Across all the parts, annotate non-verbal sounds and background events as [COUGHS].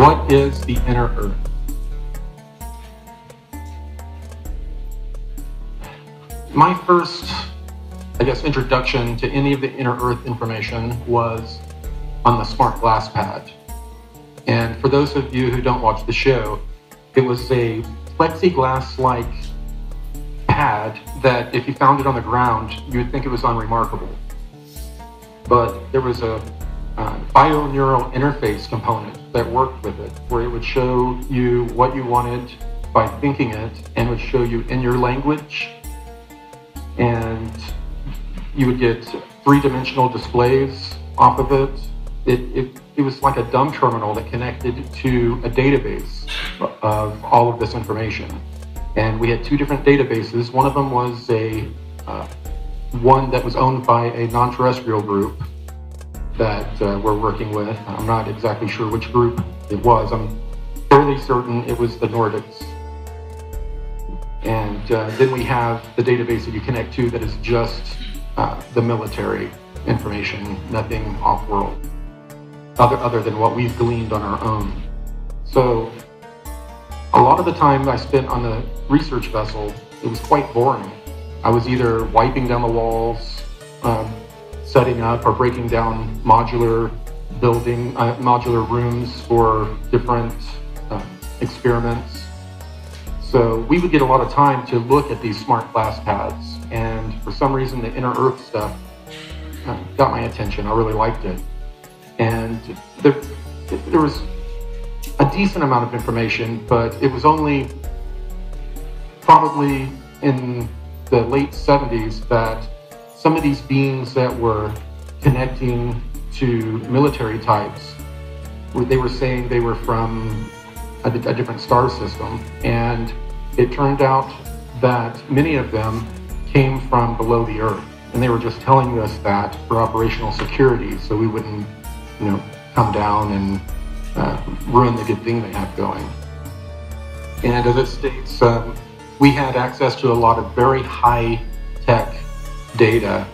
What is the inner Earth? My first, I guess, introduction to any of the inner Earth information was on the smart glass pad. And for those of you who don't watch the show, it was a plexiglass-like pad that if you found it on the ground, you would think it was unremarkable. But there was a uh, bioneural interface component that worked with it, where it would show you what you wanted by thinking it and would show you in your language. And you would get three-dimensional displays off of it. It, it. it was like a dumb terminal that connected to a database of all of this information. And we had two different databases. One of them was a uh, one that was owned by a non-terrestrial group that uh, we're working with. I'm not exactly sure which group it was. I'm fairly certain it was the Nordics. And uh, then we have the database that you connect to that is just uh, the military information, nothing off-world, other, other than what we've gleaned on our own. So a lot of the time I spent on the research vessel, it was quite boring. I was either wiping down the walls, um, setting up or breaking down modular building, uh, modular rooms for different uh, experiments. So we would get a lot of time to look at these smart glass pads. And for some reason, the inner earth stuff uh, got my attention. I really liked it. And there, there was a decent amount of information, but it was only probably in the late 70s that some of these beings that were connecting to military types, they were saying they were from a, a different star system. And it turned out that many of them came from below the Earth. And they were just telling us that for operational security, so we wouldn't, you know, come down and uh, ruin the good thing they have going. And as it states, um, we had access to a lot of very high tech data.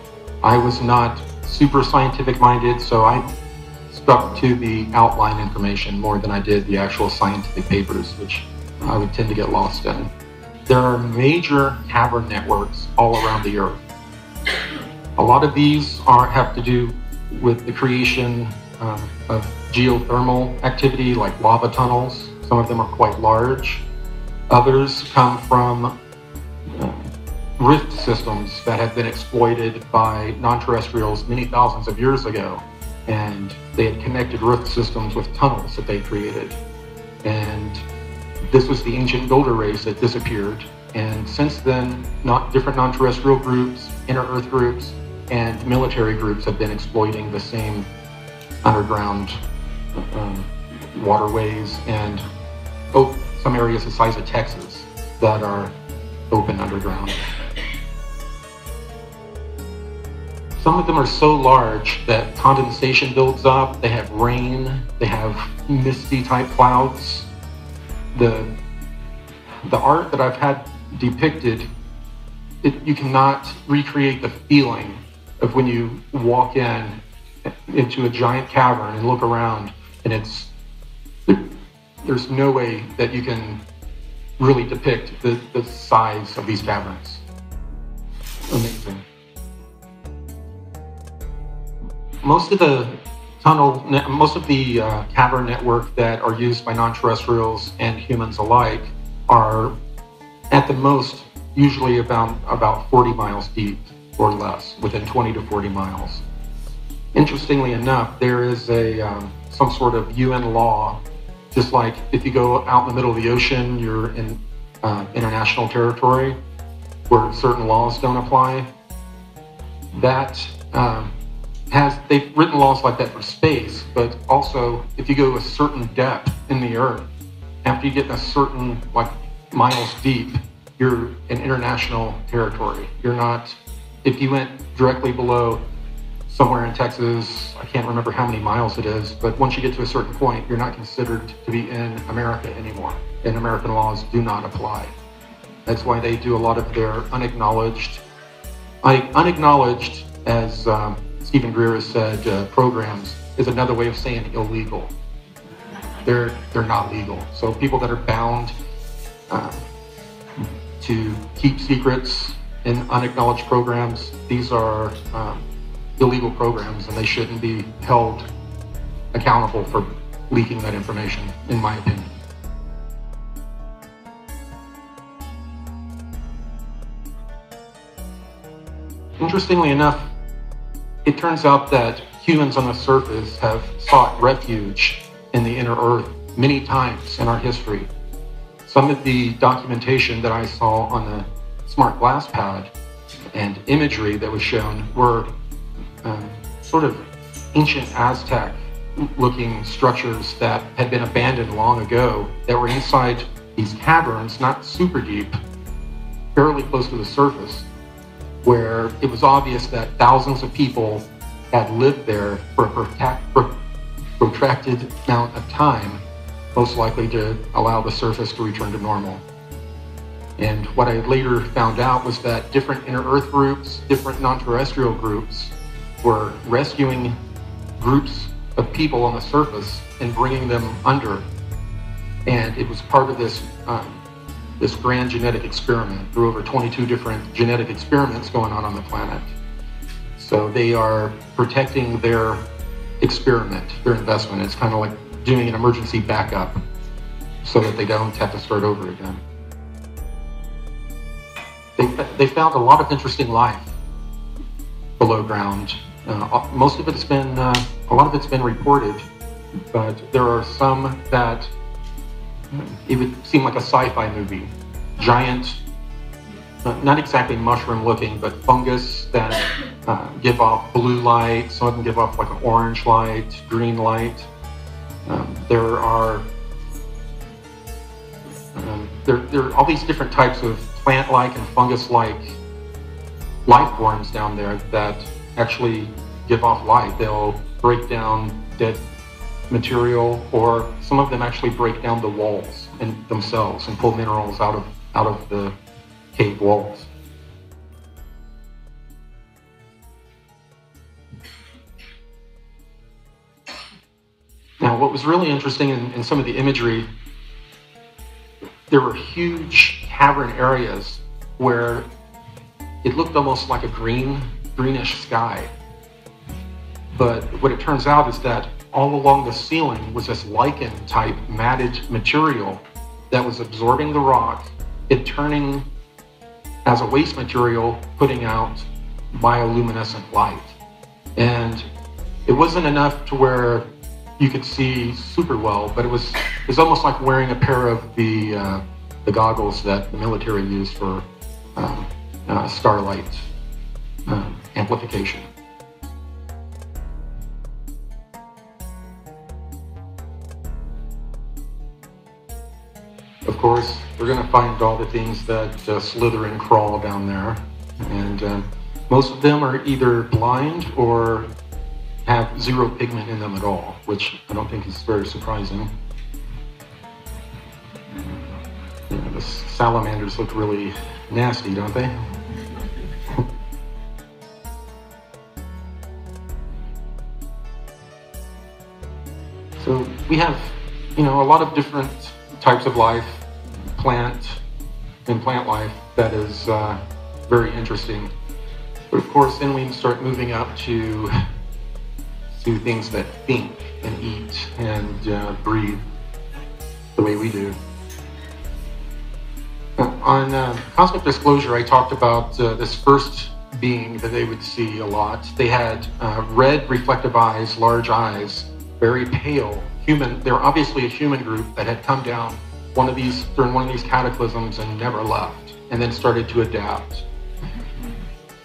I was not super scientific minded, so I stuck to the outline information more than I did the actual scientific papers, which I would tend to get lost in. There are major cavern networks all around the Earth. A lot of these are have to do with the creation um, of geothermal activity like lava tunnels. Some of them are quite large. Others come from rift systems that have been exploited by non-terrestrials many thousands of years ago. And they had connected rift systems with tunnels that they created. And this was the ancient builder race that disappeared. And since then, not different non-terrestrial groups, inner Earth groups, and military groups have been exploiting the same underground um, waterways and oh, some areas the size of Texas that are open underground. Some of them are so large that condensation builds up, they have rain, they have misty type clouds. The, the art that I've had depicted, it, you cannot recreate the feeling of when you walk in into a giant cavern and look around and it's there's no way that you can really depict the, the size of these caverns. Amazing. Most of the tunnel, most of the uh, cavern network that are used by non-terrestrials and humans alike are at the most usually about about 40 miles deep or less, within 20 to 40 miles. Interestingly enough, there is a um, some sort of UN law, just like if you go out in the middle of the ocean, you're in uh, international territory where certain laws don't apply. That um, has they've written laws like that for space, but also if you go a certain depth in the Earth, after you get a certain like miles deep, you're in international territory. You're not if you went directly below somewhere in Texas. I can't remember how many miles it is, but once you get to a certain point, you're not considered to be in America anymore. And American laws do not apply. That's why they do a lot of their unacknowledged, unacknowledged, as um, Steven Greer has said, uh, programs is another way of saying illegal. they're they're not legal. So people that are bound uh, to keep secrets in unacknowledged programs, these are um, illegal programs, and they shouldn't be held accountable for leaking that information, in my opinion. Interestingly enough, it turns out that humans on the surface have sought refuge in the inner earth many times in our history. Some of the documentation that I saw on the smart glass pad and imagery that was shown were um, sort of ancient Aztec looking structures that had been abandoned long ago that were inside these caverns, not super deep, fairly close to the surface, where it was obvious that thousands of people had lived there for a protracted amount of time, most likely to allow the surface to return to normal. And what I later found out was that different inner Earth groups, different non-terrestrial groups, were rescuing groups of people on the surface and bringing them under. And it was part of this um, this grand genetic experiment. There were over 22 different genetic experiments going on on the planet. So they are protecting their experiment, their investment. It's kind of like doing an emergency backup so that they don't have to start over again. They, they found a lot of interesting life below ground. Uh, most of it's been uh, a lot of it's been reported, but there are some that it would seem like a sci-fi movie. Giant, not exactly mushroom looking, but fungus that uh, give off blue light. Some of them give off like an orange light, green light. Um, there are um, there, there are all these different types of plant-like and fungus-like life forms down there that actually give off light. They'll break down dead material, or some of them actually break down the walls and themselves and pull minerals out of out of the cave walls. Now, what was really interesting in, in some of the imagery, there were huge cavern areas where it looked almost like a green, greenish sky. But what it turns out is that all along the ceiling was this lichen type matted material that was absorbing the rock, it turning as a waste material, putting out bioluminescent light. And it wasn't enough to where you could see super well, but it was it was almost like wearing a pair of the uh, the goggles that the military used for um, uh, starlight uh, amplification. Of course, we're going to find all the things that uh, slither and crawl down there, and uh, most of them are either blind or have zero pigment in them at all, which I don't think is very surprising. Yeah, the salamanders look really nasty, don't they? [LAUGHS] so we have, you know, a lot of different types of life, plant and plant life that is uh, very interesting. But of course, then we start moving up to to things that think and eat and uh, breathe the way we do. Uh, on uh, Cosmic Disclosure, I talked about uh, this first being that they would see a lot. They had uh, red reflective eyes, large eyes, very pale, human. They're obviously a human group that had come down one of these during one of these cataclysms and never left, and then started to adapt.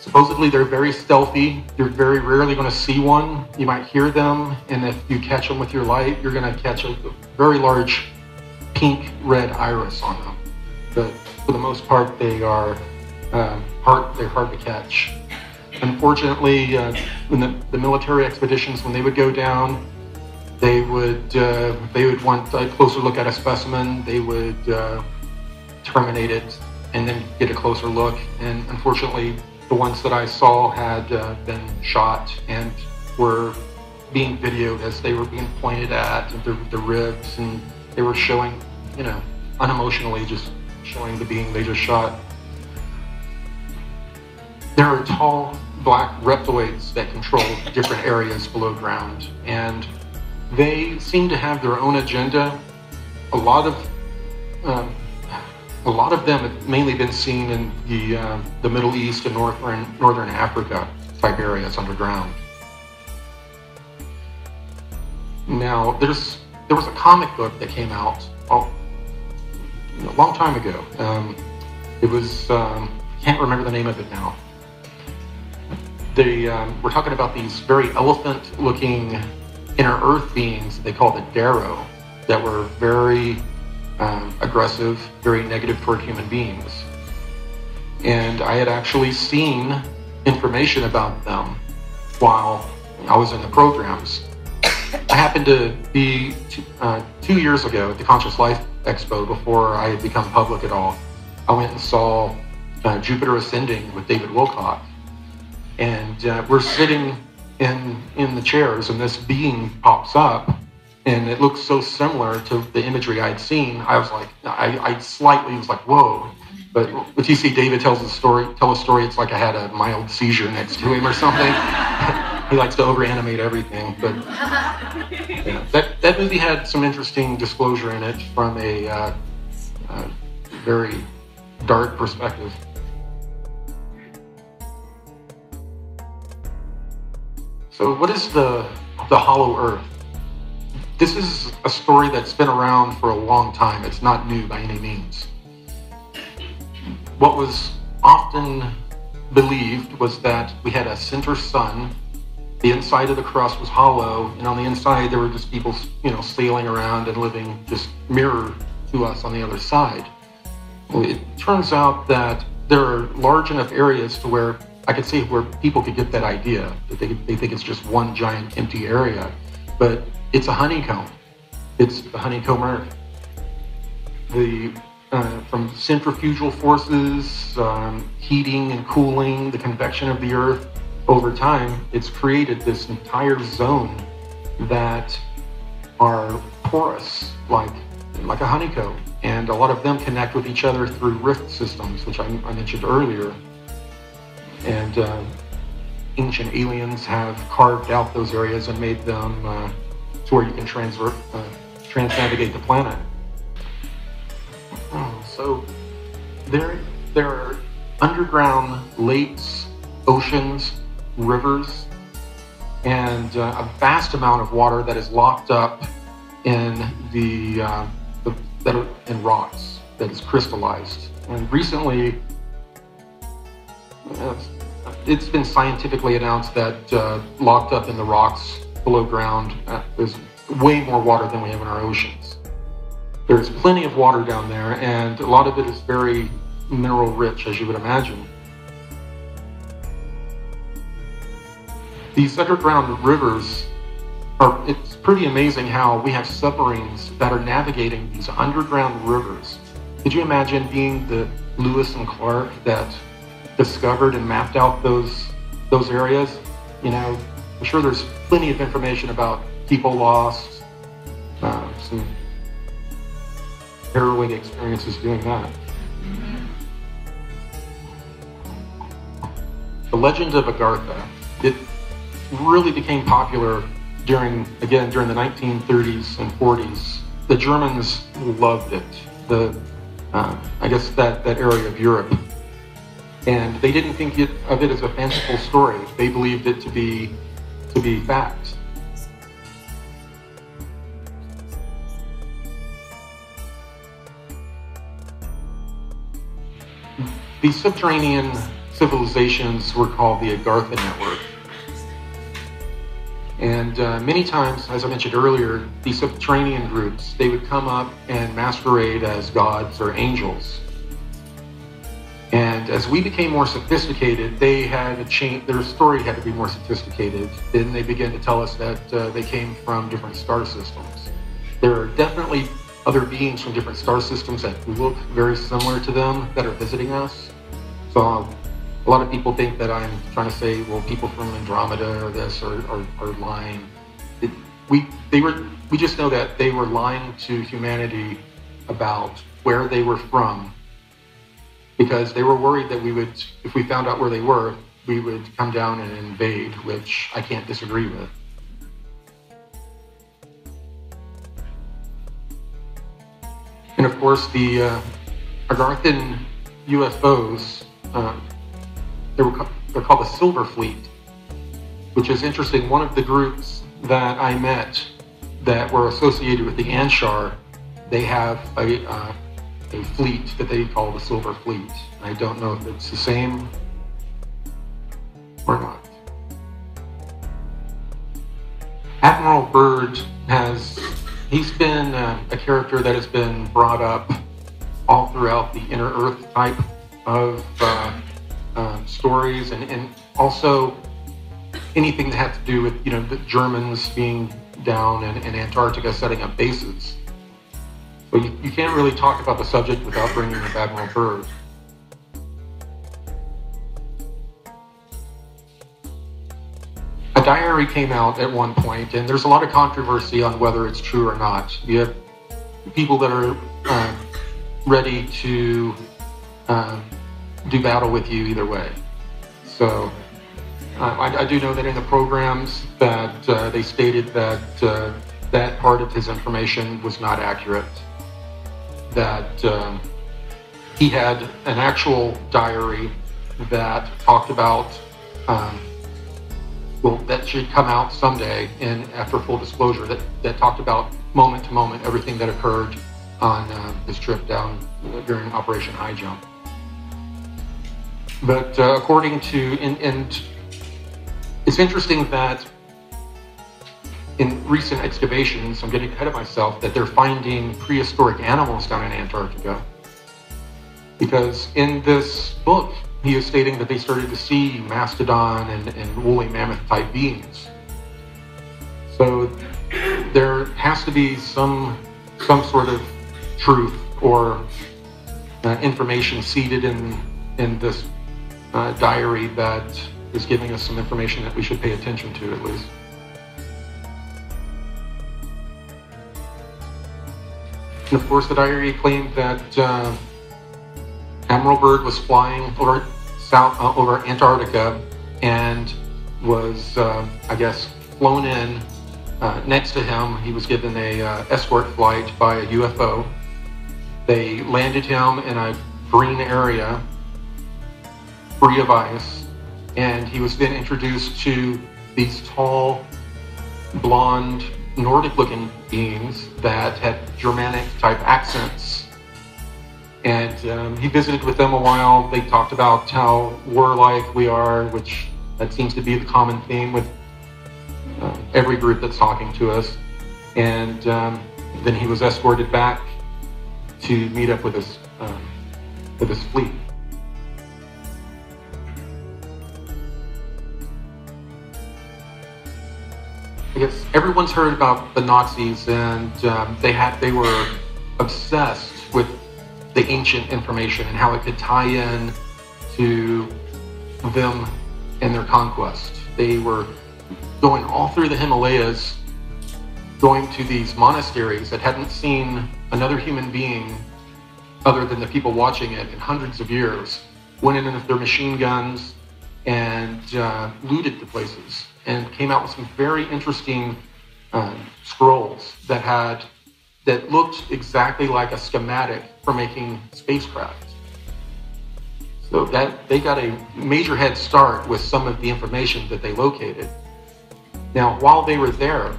Supposedly they're very stealthy. You're very rarely going to see one. You might hear them, and if you catch them with your light, you're going to catch a very large pink red iris on them. But for the most part, they are um, hard. They're hard to catch. Unfortunately, uh, when the, the military expeditions, when they would go down, they would uh, they would want a closer look at a specimen. They would uh, terminate it and then get a closer look. And unfortunately, the ones that I saw had uh, been shot and were being videoed as they were being pointed at, the, the ribs, and they were showing, you know, unemotionally just showing the being they just shot. There are tall black reptoids that control different areas below ground, and they seem to have their own agenda. A lot of um, a lot of them have mainly been seen in the uh, the Middle East and northern northern Africa type areas underground. Now, there's there was a comic book that came out oh, a long time ago. Um, it was um, can't remember the name of it now. They um, we're talking about these very elephant-looking inner Earth beings. They call the Dero that were very um, aggressive, very negative toward human beings. And I had actually seen information about them while I was in the programs. I happened to be two, uh, two years ago at the Conscious Life Expo before I had become public at all. I went and saw uh, Jupiter Ascending with David Wilcock. And uh, we're sitting in, in the chairs, and this being pops up and it looks so similar to the imagery I'd seen. I was like, I, I slightly was like, whoa. But if you see David tells a story, tell a story, it's like I had a mild seizure next to him or something. [LAUGHS] he likes to overanimate everything. But yeah, that that movie had some interesting disclosure in it from a uh, uh, very dark perspective. So, what is the the Hollow Earth? This is a story that's been around for a long time. It's not new by any means. What was often believed was that we had a center sun. The inside of the crust was hollow, and on the inside there were just people, you know, sailing around and living just mirror to us on the other side. It turns out that there are large enough areas to where I could see where people could get that idea that they, they think it's just one giant empty area. But it's a honeycomb. It's a honeycomb Earth. The uh, from centrifugal forces, um, heating and cooling, the convection of the Earth, over time, it's created this entire zone that are porous, like like a honeycomb, and a lot of them connect with each other through rift systems, which I, I mentioned earlier. And uh, ancient aliens have carved out those areas and made them uh, to where you can transfer, uh, transnavigate the planet. Oh, so there, there are underground lakes, oceans, rivers, and uh, a vast amount of water that is locked up in the, uh, the that are in rocks that is crystallized. And recently, it's been scientifically announced that uh, locked up in the rocks below ground. Uh, there's way more water than we have in our oceans. There's plenty of water down there, and a lot of it is very mineral rich, as you would imagine. These underground rivers are, it's pretty amazing how we have submarines that are navigating these underground rivers. Could you imagine being the Lewis and Clark that discovered and mapped out those those areas? You know, I'm sure there's plenty of information about people lost, uh, some harrowing experiences doing that. The legend of Agartha, it really became popular during, again, during the 1930s and 40s. The Germans loved it. The, uh, I guess that, that area of Europe. And they didn't think it, of it as a fanciful story. They believed it to be to be fact. These subterranean civilizations were called the Agartha Network. And uh, many times, as I mentioned earlier, these subterranean groups, they would come up and masquerade as gods or angels. As we became more sophisticated, they had to change, their story had to be more sophisticated. Then they began to tell us that uh, they came from different star systems. There are definitely other beings from different star systems that look very similar to them that are visiting us. So a lot of people think that I'm trying to say, well, people from Andromeda or this or, or, or lying. we they were we just know that they were lying to humanity about where they were from because they were worried that we would, if we found out where they were, we would come down and invade, which I can't disagree with. And of course, the uh, Agarthan UFOs, uh, they were, they're called the Silver Fleet, which is interesting. One of the groups that I met that were associated with the Anshar, they have a, uh, a fleet that they call the Silver Fleet. I don't know if it's the same or not. Admiral Byrd has, he's been uh, a character that has been brought up all throughout the Inner Earth type of uh, uh, stories and, and also anything that had to do with, you know, the Germans being down in, in Antarctica setting up bases. But you, you can't really talk about the subject without bringing up Admiral Byrd. A diary came out at one point, and there's a lot of controversy on whether it's true or not. You have people that are uh, ready to uh, do battle with you either way. So uh, I, I, do know that in the programs that uh, they stated that uh, that part of his information was not accurate that um, he had an actual diary that talked about, um, well, that should come out someday and after full disclosure, that, that talked about moment to moment everything that occurred on uh, his trip down during Operation High Jump. But uh, according to, and, and it's interesting that in recent excavations, I'm getting ahead of myself, that they're finding prehistoric animals down in Antarctica. Because in this book, he is stating that they started to see mastodon and, and woolly mammoth type beings. So there has to be some some sort of truth or uh, information seated in in this uh, diary that is giving us some information that we should pay attention to at least. And of course, the diary claimed that uh, Admiral Byrd was flying over south uh, over Antarctica and was, uh, I guess, flown in. Uh, next to him, he was given a uh, escort flight by a UFO. They landed him in a green area, free of ice, and he was then introduced to these tall, blonde Nordic looking beings that had Germanic type accents. And um, he visited with them a while. They talked about how warlike we are, which that seems to be the common theme with uh, every group that's talking to us. And um, then he was escorted back to meet up with his, um, with his fleet. I guess everyone's heard about the Nazis, and um, they had they were obsessed with the ancient information and how it could tie in to them and their conquest. They were going all through the Himalayas, going to these monasteries that hadn't seen another human being other than the people watching it in hundreds of years, went in with their machine guns and uh, looted the places and came out with some very interesting uh, scrolls that had that looked exactly like a schematic for making spacecraft. So that they got a major head start with some of the information that they located. Now, while they were there,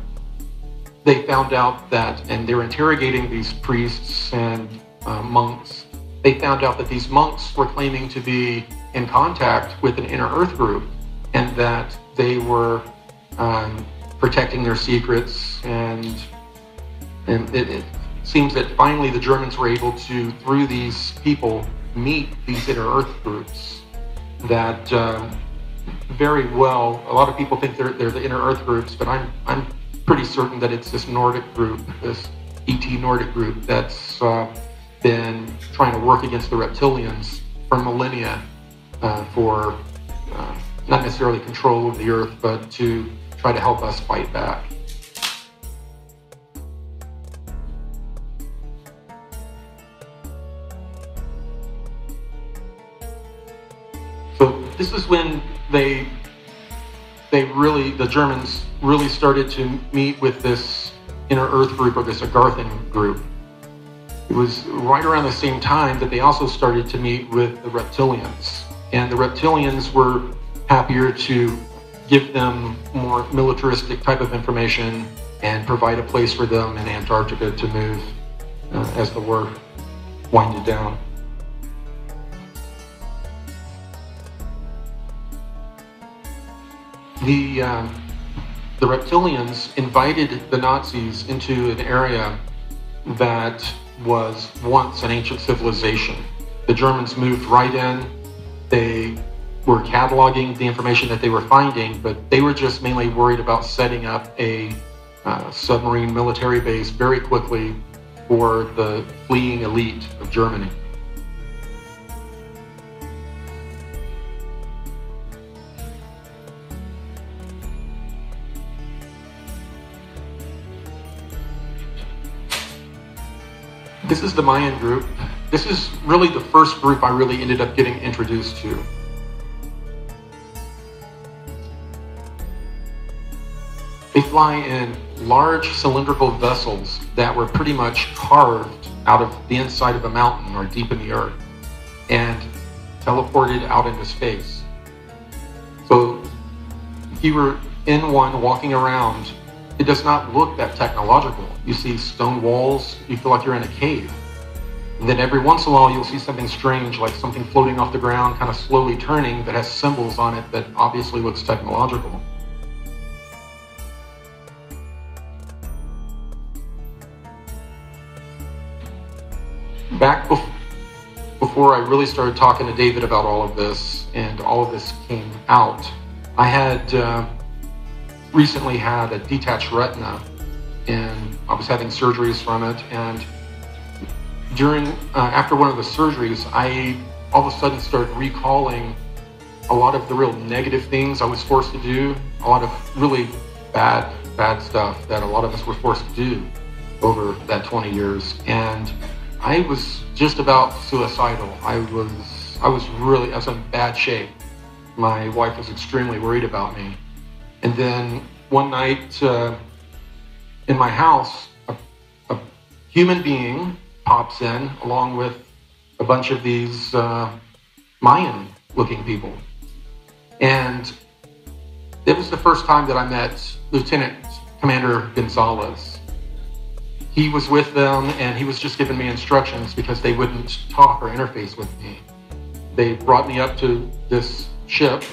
they found out that, and they were interrogating these priests and uh, monks. They found out that these monks were claiming to be in contact with an inner Earth group, and that they were um, protecting their secrets, and and it, it, seems that finally the Germans were able to, through these people, meet these inner Earth groups that um, very well. A lot of people think they're they're the inner Earth groups, but I'm I'm pretty certain that it's this Nordic group, this ET Nordic group that's uh, been trying to work against the reptilians for millennia uh, for not necessarily control of the earth, but to try to help us fight back. So this is when they they really the Germans really started to meet with this inner earth group or this Agarthan group. It was right around the same time that they also started to meet with the reptilians. And the reptilians were happier to give them more militaristic type of information and provide a place for them in Antarctica to move uh, as the war winded down. The, uh, the reptilians invited the Nazis into an area that was once an ancient civilization. The Germans moved right in. They were cataloging the information that they were finding, but they were just mainly worried about setting up a uh, submarine military base very quickly for the fleeing elite of Germany. This is the Mayan group. This is really the first group I really ended up getting introduced to. They fly in large cylindrical vessels that were pretty much carved out of the inside of a mountain or deep in the earth and teleported out into space. So if you were in one walking around, it does not look that technological. You see stone walls, you feel like you're in a cave. And then every once in a while you'll see something strange, like something floating off the ground, kind of slowly turning that has symbols on it that obviously looks technological. Back before I really started talking to David about all of this and all of this came out, I had uh, recently had a detached retina and I was having surgeries from it. And during, uh, after one of the surgeries, I all of a sudden started recalling a lot of the real negative things I was forced to do, a lot of really bad, bad stuff that a lot of us were forced to do over that 20 years. And I was just about suicidal. I was I was really I was in bad shape. My wife was extremely worried about me. And then one night uh, in my house, a, a, human being pops in along with a bunch of these uh, Mayan-looking people. And it was the first time that I met Lieutenant Commander Gonzalez he was with them and he was just giving me instructions because they wouldn't talk or interface with me. They brought me up to this ship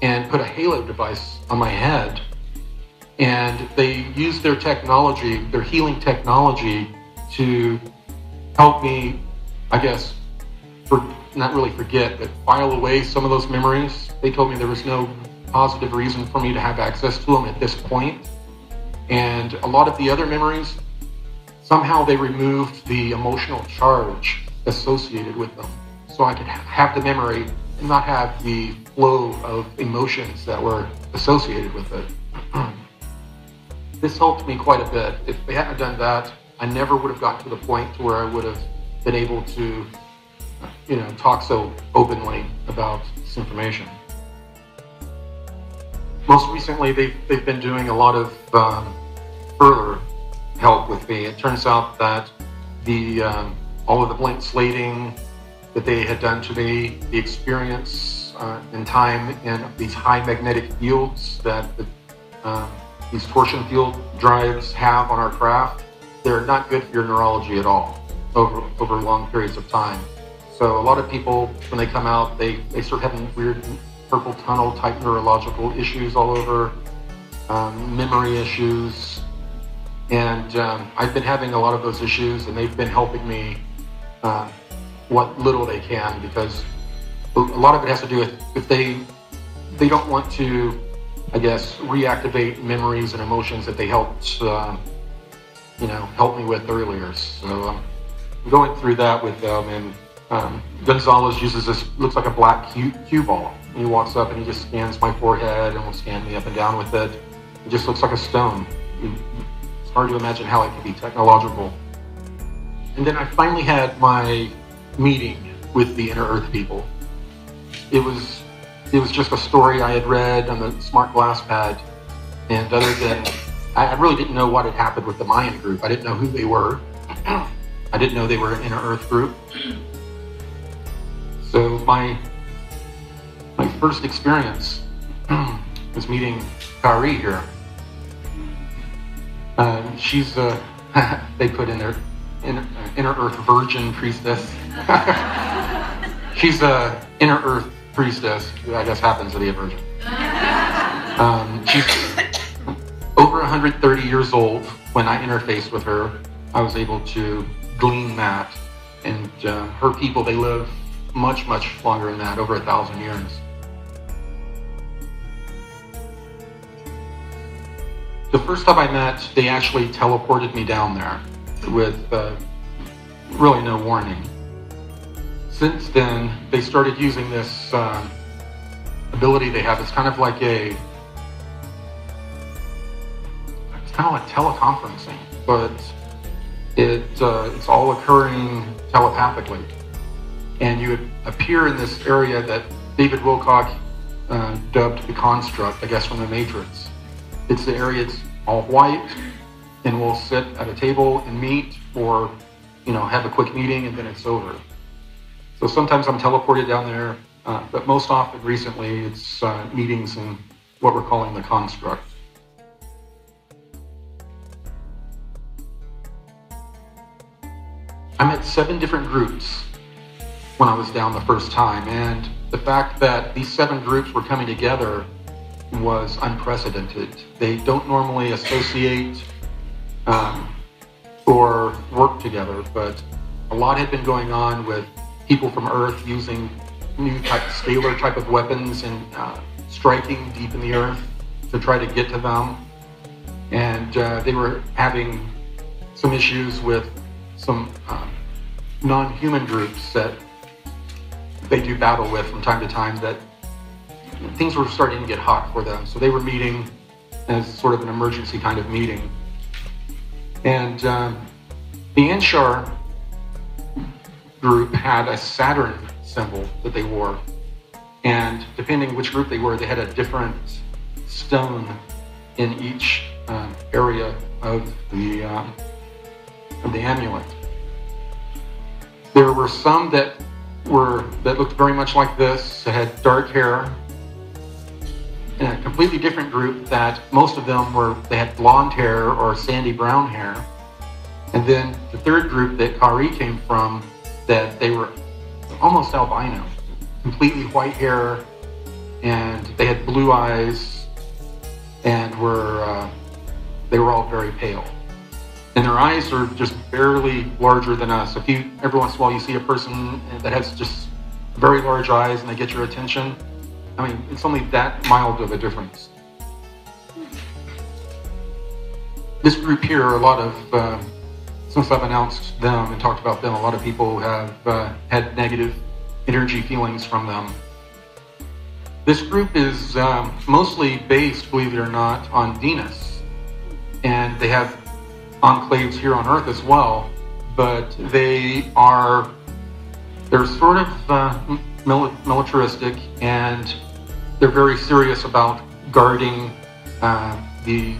and put a halo device on my head. And they used their technology, their healing technology, to help me, I guess, for, not really forget, but file away some of those memories. They told me there was no positive reason for me to have access to them at this point. And a lot of the other memories somehow they removed the emotional charge associated with them. So I could have the memory and not have the flow of emotions that were associated with it. [CLEARS THROAT] this helped me quite a bit. If they hadn't done that, I never would have gotten to the point to where I would have been able to, you know, talk so openly about this information. Most recently, they've, they've been doing a lot of um, further help with me. It turns out that the um, all of the blank slating that they had done to me, the experience uh, time in these high magnetic fields that the, uh, these torsion field drives have on our craft, they're not good for your neurology at all over, over long periods of time. So a lot of people, when they come out, they, they start having weird carpal tunnel type neurological issues all over, um, memory issues, and um, I've been having a lot of those issues, and they've been helping me uh, what little they can because a lot of it has to do with if they they don't want to, I guess, reactivate memories and emotions that they helped, uh, you know, help me with earlier. So um, I'm going through that with them, and um, Gonzalez uses this looks like a black cue, cue ball. He walks up and he just scans my forehead and will scan me up and down with it. It just looks like a stone. It's hard to imagine how it could be technological. And then I finally had my meeting with the Inner Earth people. It was it was just a story I had read on the smart glass pad. And other than, I really didn't know what had happened with the Mayan group. I didn't know who they were. [CLEARS THROAT] I didn't know they were an inner Earth group. So my my first experience [CLEARS THROAT] was meeting Kaaree here. Uh, she's uh, [LAUGHS] they put in there inner, inner Earth virgin priestess. [LAUGHS] she's a inner Earth priestess who I guess happens to be a virgin. Um, she's over 130 years old. When I interfaced with her, I was able to glean that. And uh, her people, they live much, much longer than that, over a thousand years. The first time I met, they actually teleported me down there with uh, really no warning. Since then, they started using this uh, ability they have. It's kind of like a, it's kind of like teleconferencing, but it uh, it's all occurring telepathically and you appear in this area that David Wilcock uh, dubbed the construct, I guess from the Matrix. It's the area that's all white, and we'll sit at a table and meet, or you know, have a quick meeting, and then it's over. So sometimes I'm teleported down there, uh, but most often recently it's uh, meetings and what we're calling the construct. I met seven different groups when I was down the first time. And the fact that these seven groups were coming together was unprecedented. They don't normally associate um, or work together, but a lot had been going on with people from Earth using new type, scalar type of weapons and uh, striking deep in the Earth to try to get to them. And uh, they were having some issues with some uh, non-human groups that they do battle with from time to time that things were starting to get hot for them. So they were meeting as sort of an emergency kind of meeting. And um, the Anshar group had a Saturn symbol that they wore. And depending which group they were, they had a different stone in each uh, area of the, uh, of the amulet. There were some that were that looked very much like this. Had dark hair. And a completely different group that most of them were they had blonde hair or sandy brown hair. And then the third group that Kaaree came from, that they were almost albino, completely white hair, and they had blue eyes, and were uh, they were all very pale and their eyes are just barely larger than us. If you every once in a while you see a person that has just very large eyes and they get your attention, I mean it's only that mild of a difference. This group here, a lot of uh, since I've announced them and talked about them, a lot of people have uh, had negative energy feelings from them. This group is um, mostly based, believe it or not, on Venus, and they have enclaves here on Earth as well, but they are they're sort of uh, militaristic and they're very serious about guarding uh, the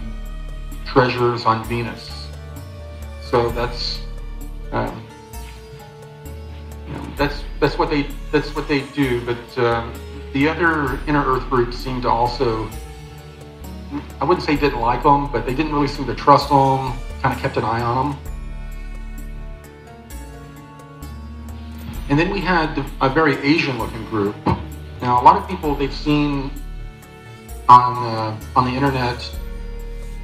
treasures on Venus. So that's um, you know, that's that's what they that's what they do. But um, the other inner Earth groups seem to also I wouldn't say didn't like them, but they didn't really seem to trust them kind of kept an eye on them. And then we had a very Asian looking group. Now, a lot of people, they've seen on, uh, on the internet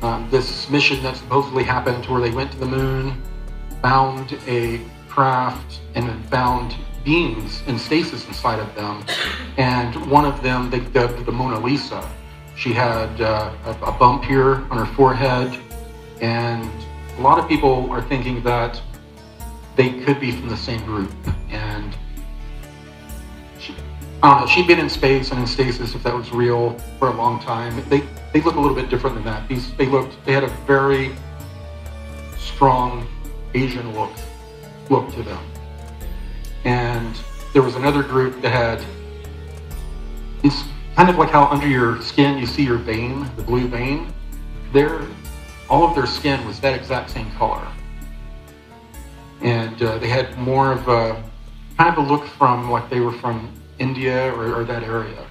um, this mission that supposedly happened where they went to the moon, found a craft, and found beings in stasis inside of them. And one of them they dubbed the Mona Lisa. She had uh, a, a bump here on her forehead, and a lot of people are thinking that they could be from the same group. And Know, she'd been in space and in stasis, if that was real, for a long time. They, they look a little bit different than that. These, they looked, they had a very strong Asian look, look to them. And there was another group that had, it's kind of like how under your skin you see your vein, the blue vein. Their, all of their skin was that exact same color. And uh, they had more of a kind of a look from like they were from India or, or that area.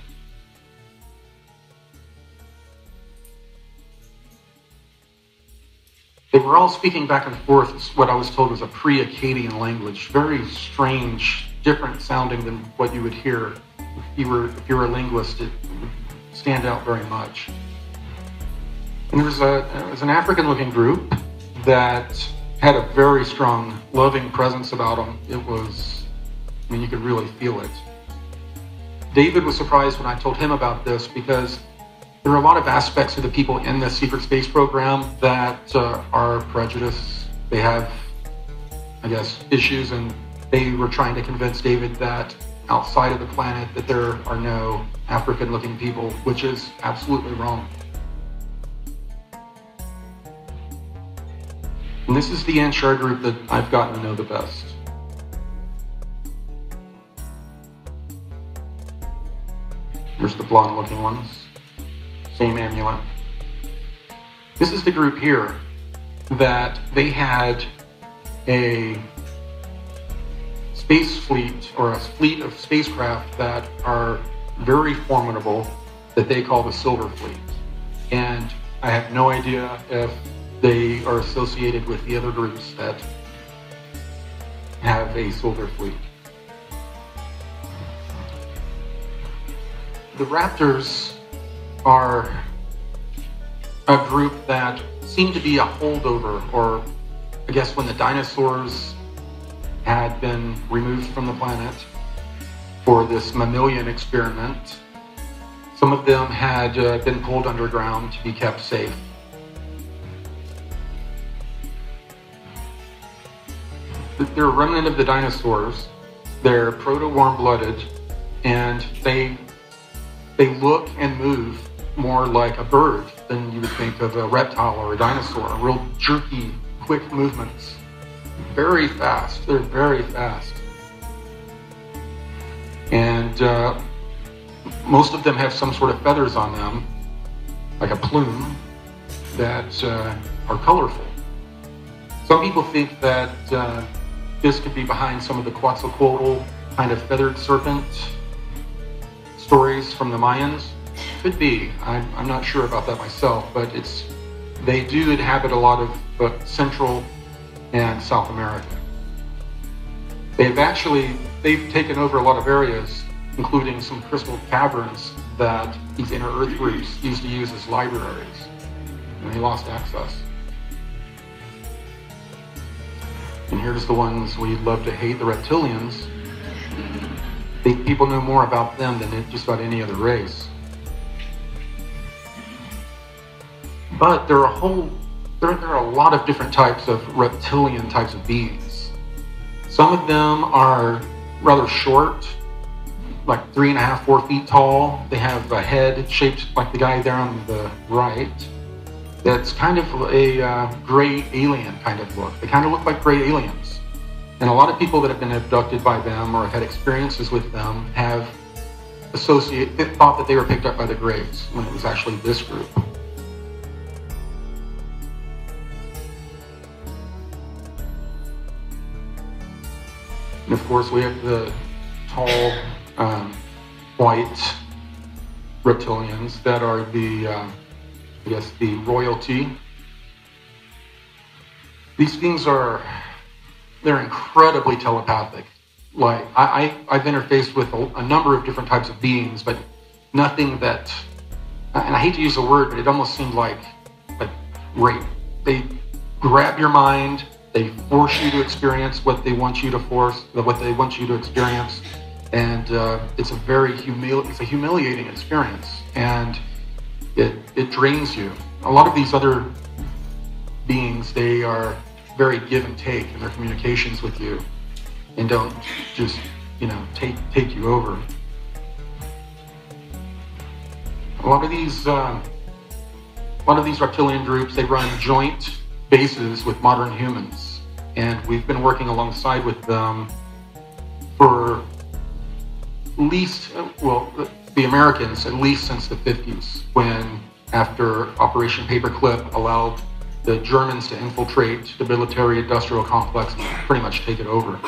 They were all speaking back and forth what I was told was a pre-Akkadian language, very strange, different sounding than what you would hear if you were if you were a linguist. It would stand out very much. And there was a there was an African-looking group that had a very strong, loving presence about them. It was, I mean, you could really feel it. David was surprised when I told him about this because there are a lot of aspects of the people in the secret space program that uh, are prejudiced. They have, I guess, issues, and they were trying to convince David that outside of the planet that there are no African-looking people, which is absolutely wrong. And this is the Anshar group that I've gotten to know the best. Here's the blonde-looking ones same amulet. This is the group here that they had a space fleet or a fleet of spacecraft that are very formidable that they call the Silver Fleet. And I have no idea if they are associated with the other groups that have a Silver Fleet. The Raptors are a group that seemed to be a holdover, or I guess when the dinosaurs had been removed from the planet for this mammalian experiment, some of them had uh, been pulled underground to be kept safe. They're a remnant of the dinosaurs. They're proto-warm-blooded, and they they look and move more like a bird than you would think of a reptile or a dinosaur. Real jerky, quick movements. Very fast. They're very fast. And uh, most of them have some sort of feathers on them, like a plume, that uh, are colorful. Some people think that uh, this could be behind some of the Quetzalcoatl kind of feathered serpent stories from the Mayans could be. I'm, I'm not sure about that myself, but it's they do inhabit a lot of uh, Central and South America. They've actually they've taken over a lot of areas, including some crystal caverns that these inner Earth groups used to use as libraries, and they lost access. And here's the ones we love to hate, the reptilians. People know more about them than just about any other race. But there are a whole, there, there are a lot of different types of reptilian types of beings. Some of them are rather short, like three and a half, four feet tall. They have a head shaped like the guy there on the right. That's kind of a uh, gray alien kind of look. They kind of look like gray aliens. And a lot of people that have been abducted by them or have had experiences with them have associated, thought that they were picked up by the Greys when it was actually this group. And of course, we have the tall, um, white reptilians that are the, uh, I guess, the royalty. These things are, they're incredibly telepathic. Like, I, I, have interfaced with a, a number of different types of beings, but nothing that, and I hate to use the word, but it almost seemed like, like rape. They grab your mind, they force you to experience what they want you to force, what they want you to experience, and uh, it's a very humili- it's a humiliating experience, and it it drains you. A lot of these other beings, they are very give and take in their communications with you, and don't just you know take take you over. A lot of these. Uh, a lot of these reptilian groups, they run joint bases with modern humans and we've been working alongside with them for least, well, the Americans, at least since the 50s, when after Operation Paperclip allowed the Germans to infiltrate the military industrial complex and pretty much take it over.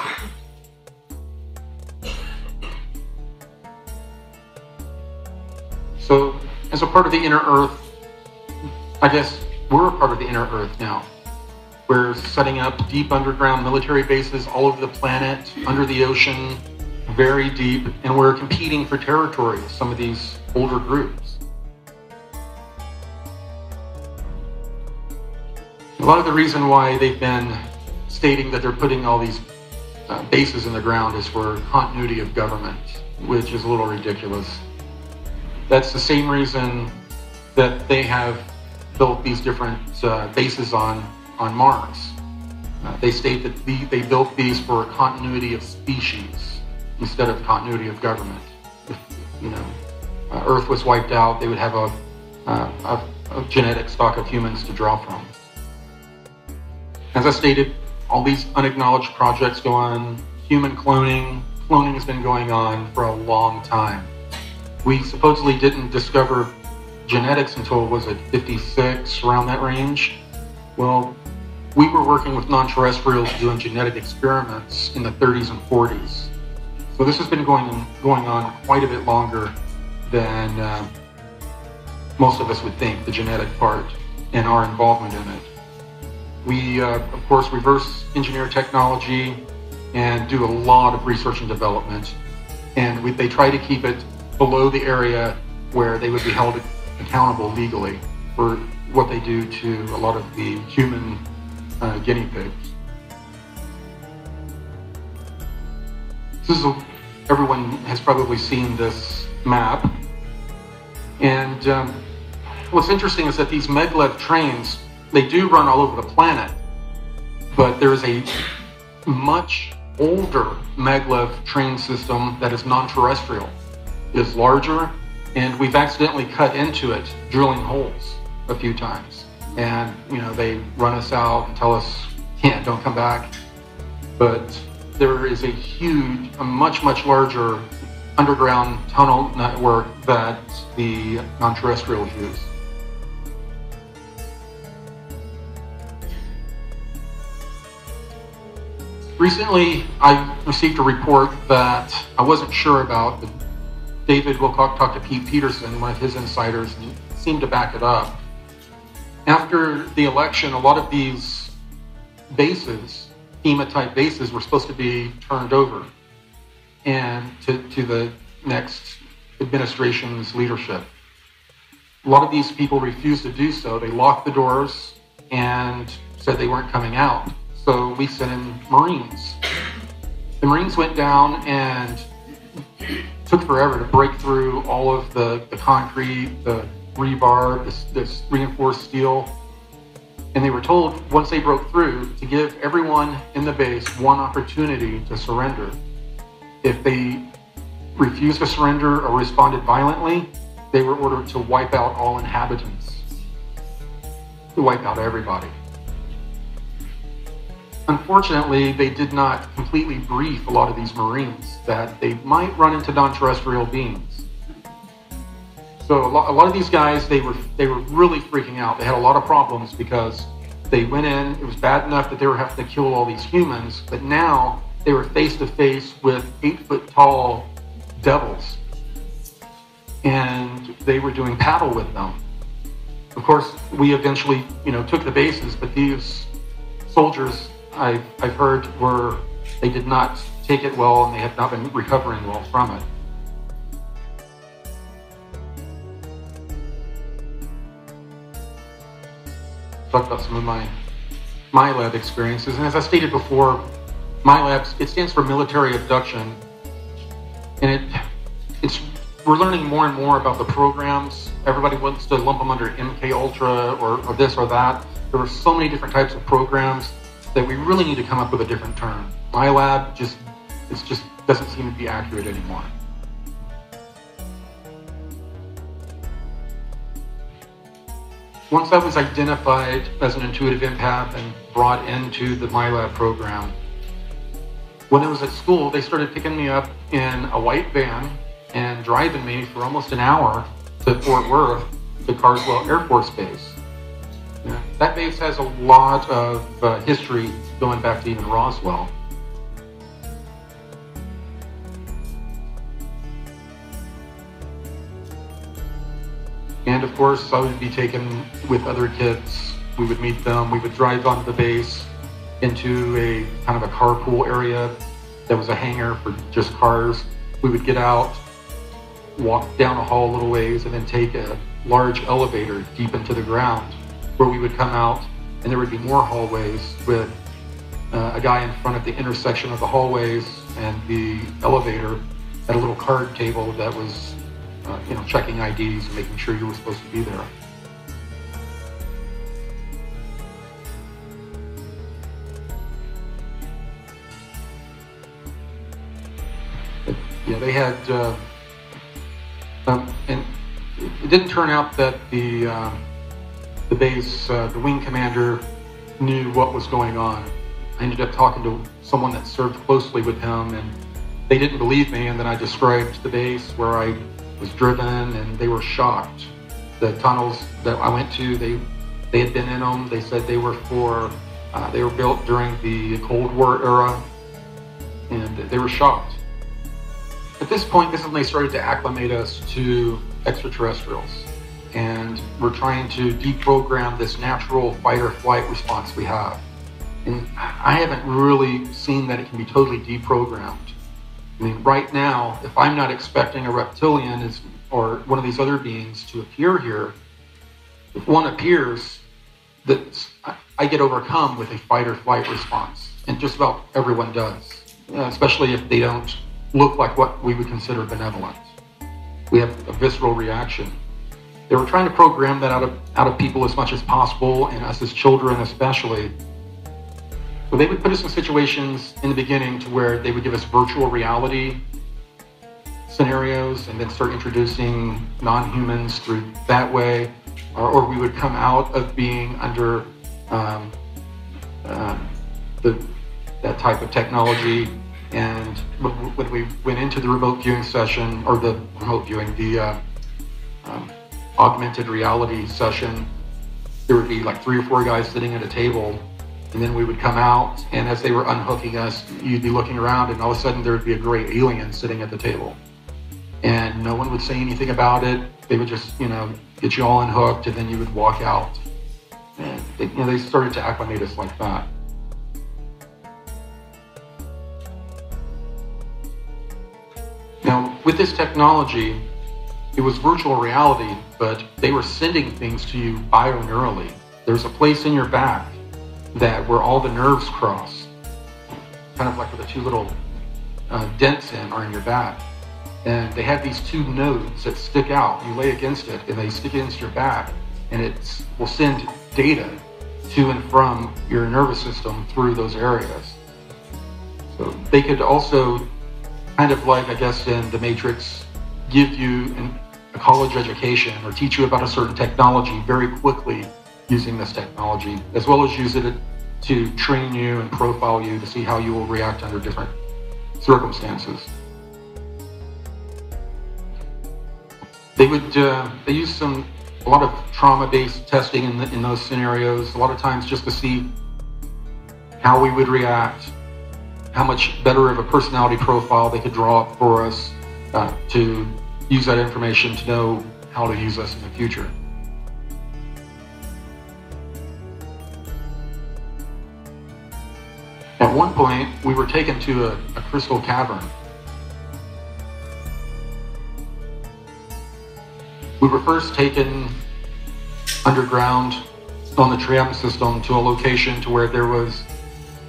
So, as a part of the inner earth, I guess we're a part of the inner earth now. We're setting up deep underground military bases all over the planet, under the ocean, very deep, and we're competing for territory with some of these older groups. A lot of the reason why they've been stating that they're putting all these uh, bases in the ground is for continuity of government, which is a little ridiculous. That's the same reason that they have built these different uh, bases on, on Mars. Uh, they state that the, they built these for continuity of species instead of continuity of government. If, you know, uh, Earth was wiped out, they would have a, uh, a, a genetic stock of humans to draw from. As I stated, all these unacknowledged projects go on. Human cloning, cloning has been going on for a long time. We supposedly didn't discover genetics until, was it 56, around that range? Well, we were working with non-terrestrials doing genetic experiments in the 30s and 40s. So this has been going, going on quite a bit longer than uh, most of us would think, the genetic part and our involvement in it. We, uh, of course, reverse engineer technology and do a lot of research and development. And we, they try to keep it below the area where they would be held accountable legally for what they do to a lot of the human uh, guinea pigs. This is a, everyone has probably seen this map. And um, what's interesting is that these maglev trains, they do run all over the planet, but there is a much older maglev train system that is non-terrestrial is larger, and we've accidentally cut into it drilling holes a few times. And, you know, they run us out and tell us, can't, don't come back. But there is a huge, a much, much larger underground tunnel network that the non-terrestrials use. Recently, I received a report that I wasn't sure about, but David Wilcock talked to Pete Peterson, one of his insiders, and he seemed to back it up. After the election, a lot of these bases, FEMA type bases, were supposed to be turned over and to, to the next administration's leadership. A lot of these people refused to do so. They locked the doors and said they weren't coming out. So we sent in Marines. The Marines went down and took forever to break through all of the, the concrete, the rebar, this, this reinforced steel. And they were told once they broke through to give everyone in the base one opportunity to surrender. If they refused to surrender or responded violently, they were ordered to wipe out all inhabitants, to wipe out everybody. Unfortunately, they did not completely brief a lot of these Marines that they might run into non-terrestrial beings. So a lot, a lot, of these guys, they were they were really freaking out. They had a lot of problems because they went in. It was bad enough that they were having to kill all these humans, but now they were face to face with eight foot tall devils, and they were doing paddle with them. Of course, we eventually, you know, took the bases, but these soldiers I've, I've heard were they did not take it well and they have not been recovering well from it. Talk about some of my my lab experiences, and as I stated before, MILABs it stands for military abduction, and it it's we're learning more and more about the programs. Everybody wants to lump them under MK Ultra or, or this or that. There are so many different types of programs that we really need to come up with a different term. MILAB just it just doesn't seem to be accurate anymore. Once I was identified as an intuitive empath and brought into the MILAB program, when I was at school, they started picking me up in a white van and driving me for almost an hour to Fort Worth, to Carswell Air Force Base. That base has a lot of uh, history going back to even Roswell. And of course, I would be taken with other kids. We would meet them. We would drive onto the base into a kind of a carpool area that was a hangar for just cars. We would get out, walk down a hall a little ways, and then take a large elevator deep into the ground where we would come out and there would be more hallways with uh, a guy in front of the intersection of the hallways and the elevator at a little card table that was, uh, you know, checking IDs and making sure you were supposed to be there. yeah, they had, uh, um, and it didn't turn out that the uh, the base, uh, the wing commander, knew what was going on. I ended up talking to someone that served closely with him, and they didn't believe me. And then I described the base where I was driven, and they were shocked. The tunnels that I went to, they they had been in them. They said they were for uh, they were built during the Cold War era, and they were shocked. At this point, this is when they started to acclimate us to extraterrestrials. And we're trying to deprogram this natural fight or flight response we have. And I haven't really seen that it can be totally deprogrammed. I mean, right now, if I'm not expecting a reptilian or one of these other beings to appear here, if one appears, that I get overcome with a fight or flight response, and just about everyone does, uh, especially if they don't look like what we would consider benevolent. We have a visceral reaction. They were trying to program that out of out of people as much as possible, and us as children especially. So they would put us in situations in the beginning to where they would give us virtual reality scenarios and then start introducing non-humans through that way, or, or we would come out of being under um, uh, the that type of technology and when we went into the remote viewing session, or the remote viewing, the uh, um, augmented reality session, there would be like three or four guys sitting at a table. And then we would come out, and as they were unhooking us, you'd be looking around, and all of a sudden there would be a gray alien sitting at the table. And no one would say anything about it. They would just, you know, get you all unhooked, and then you would walk out. And they, you know, they started to acclimate us like that. Now, with this technology, it was virtual reality, but they were sending things to you bioneurally. There's a place in your back that where all the nerves cross, kind of like where the two little uh, dents in are in your back. And they have these two nodes that stick out. You lay against it, and they stick against your back, and it will send data to and from your nervous system through those areas. So they could also kind of like, I guess, in The Matrix, give you an, a college education or teach you about a certain technology very quickly using this technology, as well as use it to train you and profile you to see how you will react under different circumstances. They would uh, they use some a lot of trauma-based testing in, the, in those scenarios. A lot of times just to see how we would react how much better of a personality profile they could draw up for us uh, to use that information to know how to use us in the future. At one point, we were taken to a, a crystal cavern. We were first taken underground on the tram system to a location to where there was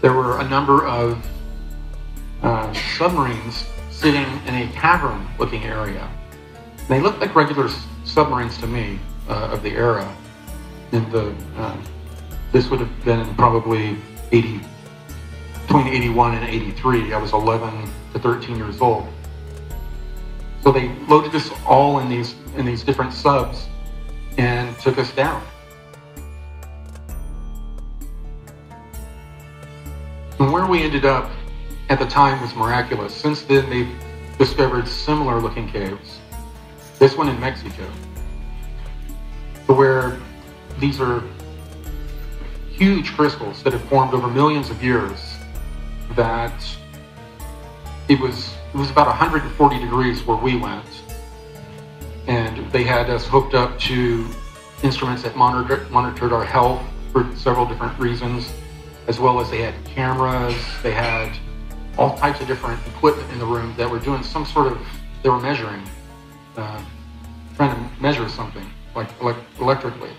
there were a number of uh, submarines sitting in a cavern looking area. They looked like regular submarines to me uh, of the era. In the uh, this would have been probably 80 between 81 and 83. I was 11 to 13 years old. So they loaded us all in these in these different subs and took us down. And where we ended up at the time was miraculous. Since then, they've discovered similar looking caves. This one in Mexico, where these are huge crystals that have formed over millions of years that it was it was about 140 degrees where we went. And they had us hooked up to instruments that monitored, monitored our health for several different reasons as well as they had cameras they had all types of different equipment in the room that were doing some sort of they were measuring uh, trying to measure something like electrically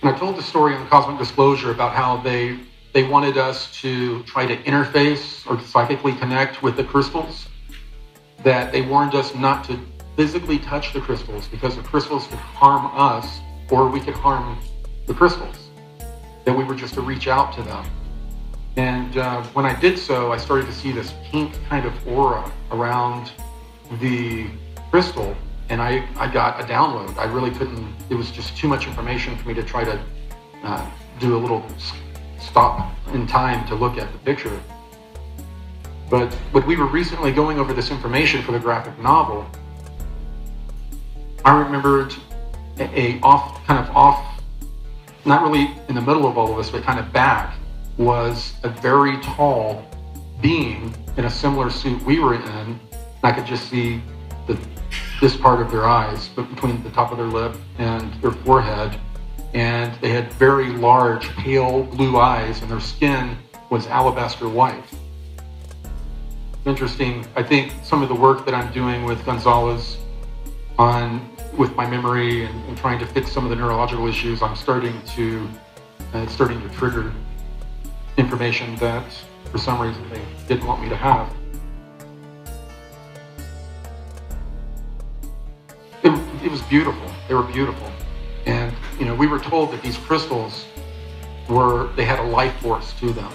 and i told the story on cosmic disclosure about how they they wanted us to try to interface or psychically connect with the crystals, that they warned us not to physically touch the crystals because the crystals could harm us or we could harm the crystals, that we were just to reach out to them. And uh, when I did so, I started to see this pink kind of aura around the crystal, and I, I got a download. I really couldn't, it was just too much information for me to try to uh, do a little stop in time to look at the picture. But when we were recently going over this information for the graphic novel, I remembered a, a off, kind of off, not really in the middle of all of us, but kind of back, was a very tall being in a similar suit we were in. I could just see the, this part of their eyes, but between the top of their lip and their forehead and they had very large, pale blue eyes, and their skin was alabaster white. Interesting. I think some of the work that I'm doing with Gonzalez on with my memory and, and trying to fix some of the neurological issues, I'm starting to uh, it's starting to trigger information that for some reason they didn't want me to have. It, it was beautiful. They were beautiful. And you know, we were told that these crystals were, they had a life force to them.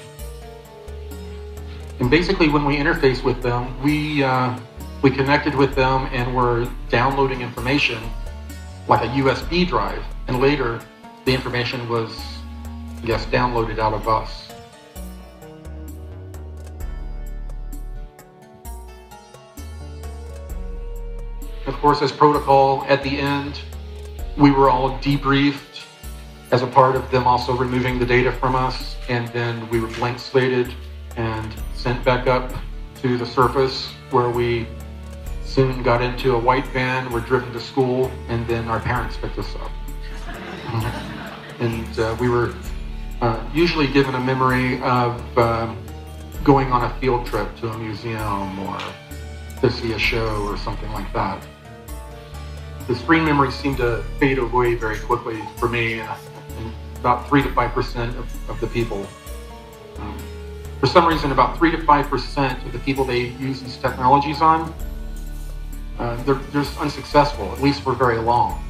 And basically when we interface with them, we, uh, we connected with them and were downloading information like a USB drive. And later the information was, I guess, downloaded out of us. Of course, as protocol at the end, we were all debriefed as a part of them also removing the data from us. And then we were blank slated and sent back up to the surface where we soon got into a white van, were driven to school, and then our parents picked us up. [LAUGHS] And uh, we were uh, usually given a memory of um, going on a field trip to a museum or to see a show or something like that the screen memories seem to fade away very quickly for me, and, about three to five percent of, of, the people. Um, for some reason, about three to five percent of the people they use these technologies on, uh, they're, they're just unsuccessful, at least for very long.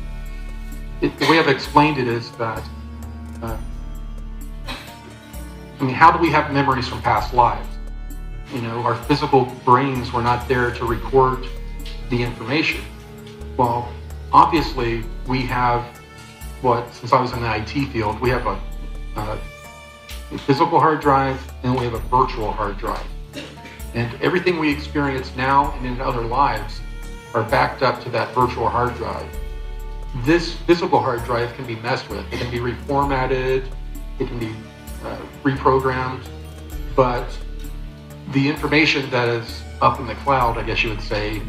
It, the way I've explained it is that, uh, I mean, how do we have memories from past lives? You know, our physical brains were not there to record the information. Well, obviously we have what, since I was in the IT field, we have a, a, physical hard drive and we have a virtual hard drive. And everything we experience now and in other lives are backed up to that virtual hard drive. This physical hard drive can be messed with. It can be reformatted, it can be uh, reprogrammed, but the information that is up in the cloud, I guess you would say,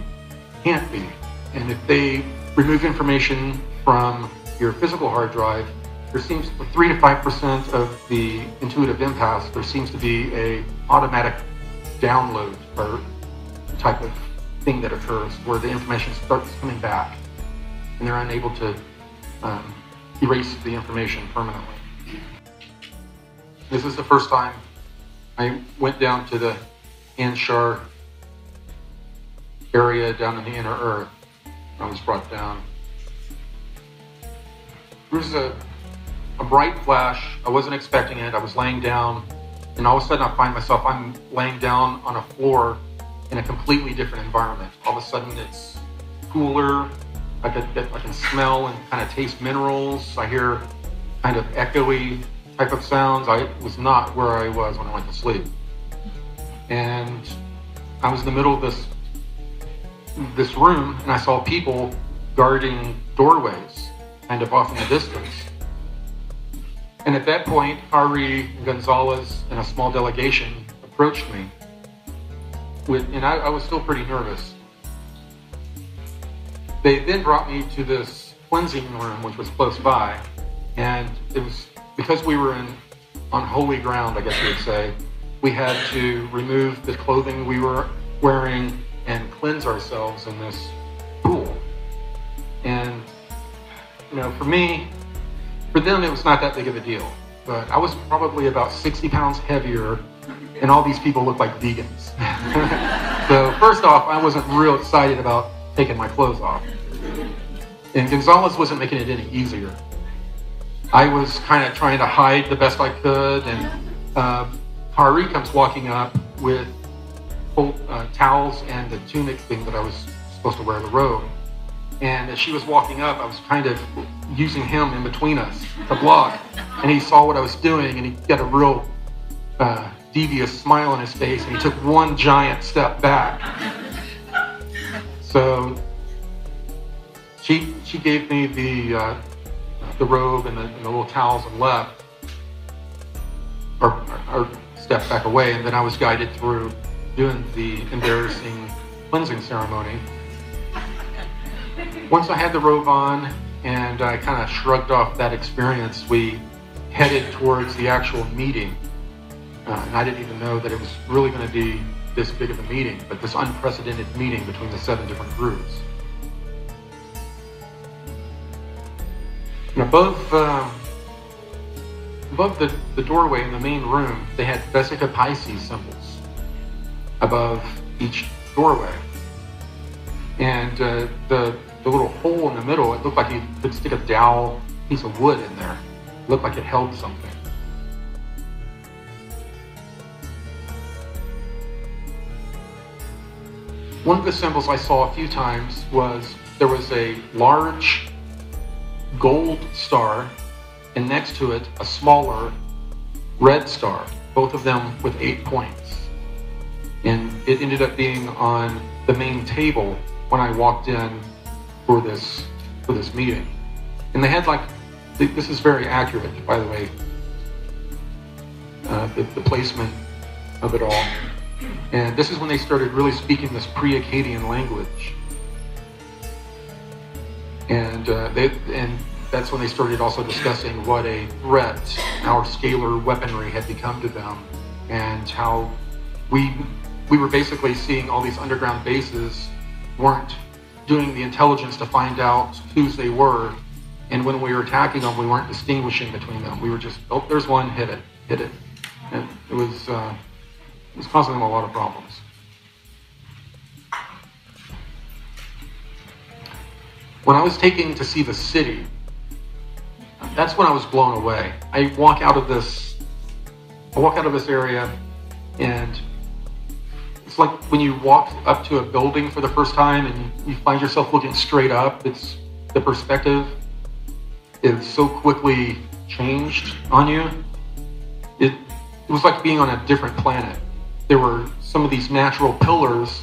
can't be. And if they remove information from your physical hard drive, there seems for three to five percent of the intuitive empaths, there seems to be a automatic download or type of thing that occurs where the information starts coming back and they're unable to um, erase the information permanently. This is the first time I went down to the Anshar area down in the inner earth. I was brought down. There was a, a bright flash. I wasn't expecting it. I was laying down, and all of a sudden I find myself, I'm laying down on a floor in a completely different environment. All of a sudden it's cooler. I can, I can smell and kind of taste minerals. I hear kind of echoey type of sounds. I was not where I was when I went to sleep. and I was in the middle of this this room, and I saw people guarding doorways, kind of off in the distance. And at that point, Kaaree Gonzalez and a small delegation approached me, with, and I, I was still pretty nervous. They then brought me to this cleansing room, which was close by, and it was because we were in on holy ground, I guess you would say. We had to remove the clothing we were wearing and cleanse ourselves in this pool. And you know, for me, for them, it was not that big of a deal. But I was probably about 60 pounds heavier, and all these people looked like vegans. [LAUGHS] so first off, I wasn't real excited about taking my clothes off. And Gonzalez wasn't making it any easier. I was kind of trying to hide the best I could, and uh, Kaaree comes walking up with uh, towels and the tunic thing that I was supposed to wear, the robe. And as she was walking up, I was kind of using him in between us to block. And he saw what I was doing, and he got a real uh, devious smile on his face, and he took one giant step back. So she she gave me the uh, the robe and the, and the, little towels and left, or, or stepped back away, and then I was guided through doing the embarrassing cleansing ceremony. Once I had the robe on and I kind of shrugged off that experience, we headed towards the actual meeting. Uh, and I didn't even know that it was really going to be this big of a meeting, but this unprecedented meeting between the seven different groups. And above, um, above the, the doorway in the main room, they had Vesica Pisces symbols above each doorway. And uh, the, the little hole in the middle, it looked like you could stick a dowel piece of wood in there. It looked like it held something. One of the symbols I saw a few times was there was a large gold star and next to it a smaller red star, both of them with eight points and it ended up being on the main table when I walked in for this for this meeting. And they had like this is very accurate, by the way. Uh, the, the placement of it all. And this is when they started really speaking this pre-Akkadian language. And uh, they and that's when they started also discussing what a threat our scalar weaponry had become to them, and how we we were basically seeing all these underground bases weren't doing the intelligence to find out whose they were. And when we were attacking them, we weren't distinguishing between them. We were just, oh, there's one, hit it, hit it. And it was, uh, it was causing them a lot of problems. When I was taking to see the city, that's when I was blown away. I walk out of this, I walk out of this area, and it's like when you walk up to a building for the first time and you find yourself looking straight up. It's the perspective is so quickly changed on you. It, it was like being on a different planet. There were some of these natural pillars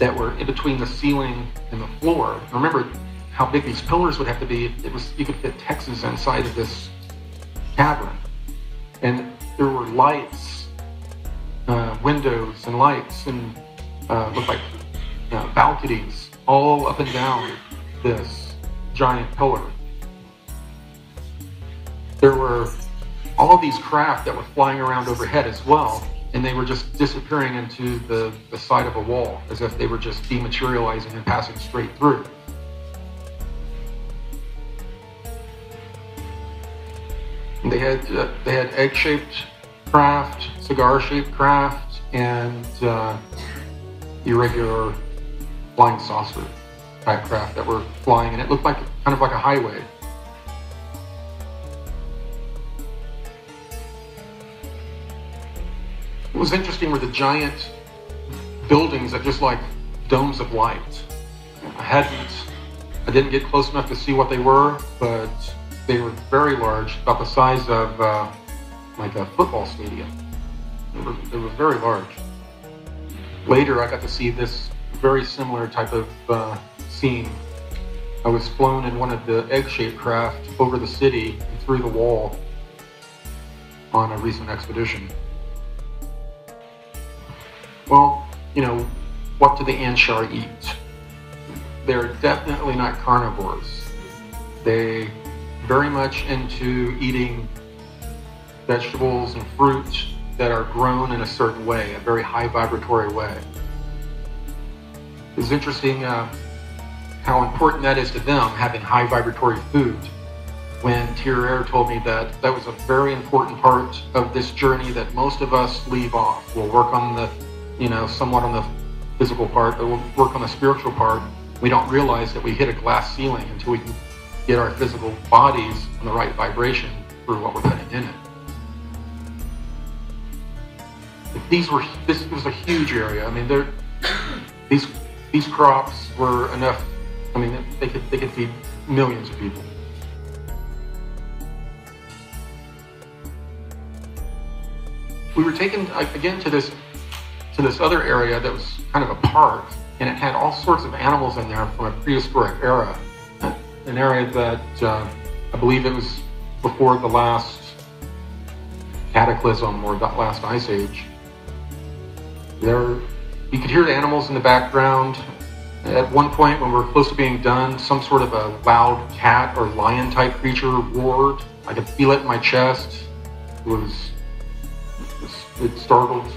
that were in between the ceiling and the floor. Remember how big these pillars would have to be. It was you could fit Texas inside of this cavern, and there were lights uh, windows and lights and uh, look like balconies all up and down this giant pillar. There were all these craft that were flying around overhead as well, and they were just disappearing into the, the side of a wall as if they were just dematerializing and passing straight through. they had uh, they had egg-shaped craft, cigar-shaped craft, and uh, irregular flying saucer type craft that were flying, and it looked like kind of like a highway. What was interesting were the giant buildings that just like domes of light. I hadn't, I didn't get close enough to see what they were, but they were very large, about the size of uh, like a football stadium. They were, they were very large. later, I got to see this very similar type of uh, scene. I was flown in one of the egg-shaped craft over the city and through the wall on a recent expedition. Well, you know, what do the Anshar eat? They're definitely not carnivores. They very much into eating vegetables and fruit that are grown in a certain way, a very high vibratory way. It's interesting uh, how important that is to them, having high vibratory food. When Kaaree told me that that was a very important part of this journey that most of us leave off. We'll work on the, you know, somewhat on the physical part, but we'll work on the spiritual part. We don't realize that we hit a glass ceiling until we can get our physical bodies on the right vibration for what we're putting in it. These were this was a huge area. I mean, there these these crops were enough. I mean, they could they could feed millions of people. We were taken again to this to this other area that was kind of a park, and it had all sorts of animals in there from a prehistoric era an area that uh, I believe it was before the last cataclysm or that last ice age. There, you could hear the animals in the background. At one point, when we were close to being done, some sort of a loud cat or lion type creature roared. I could feel it in my chest. It was, it startled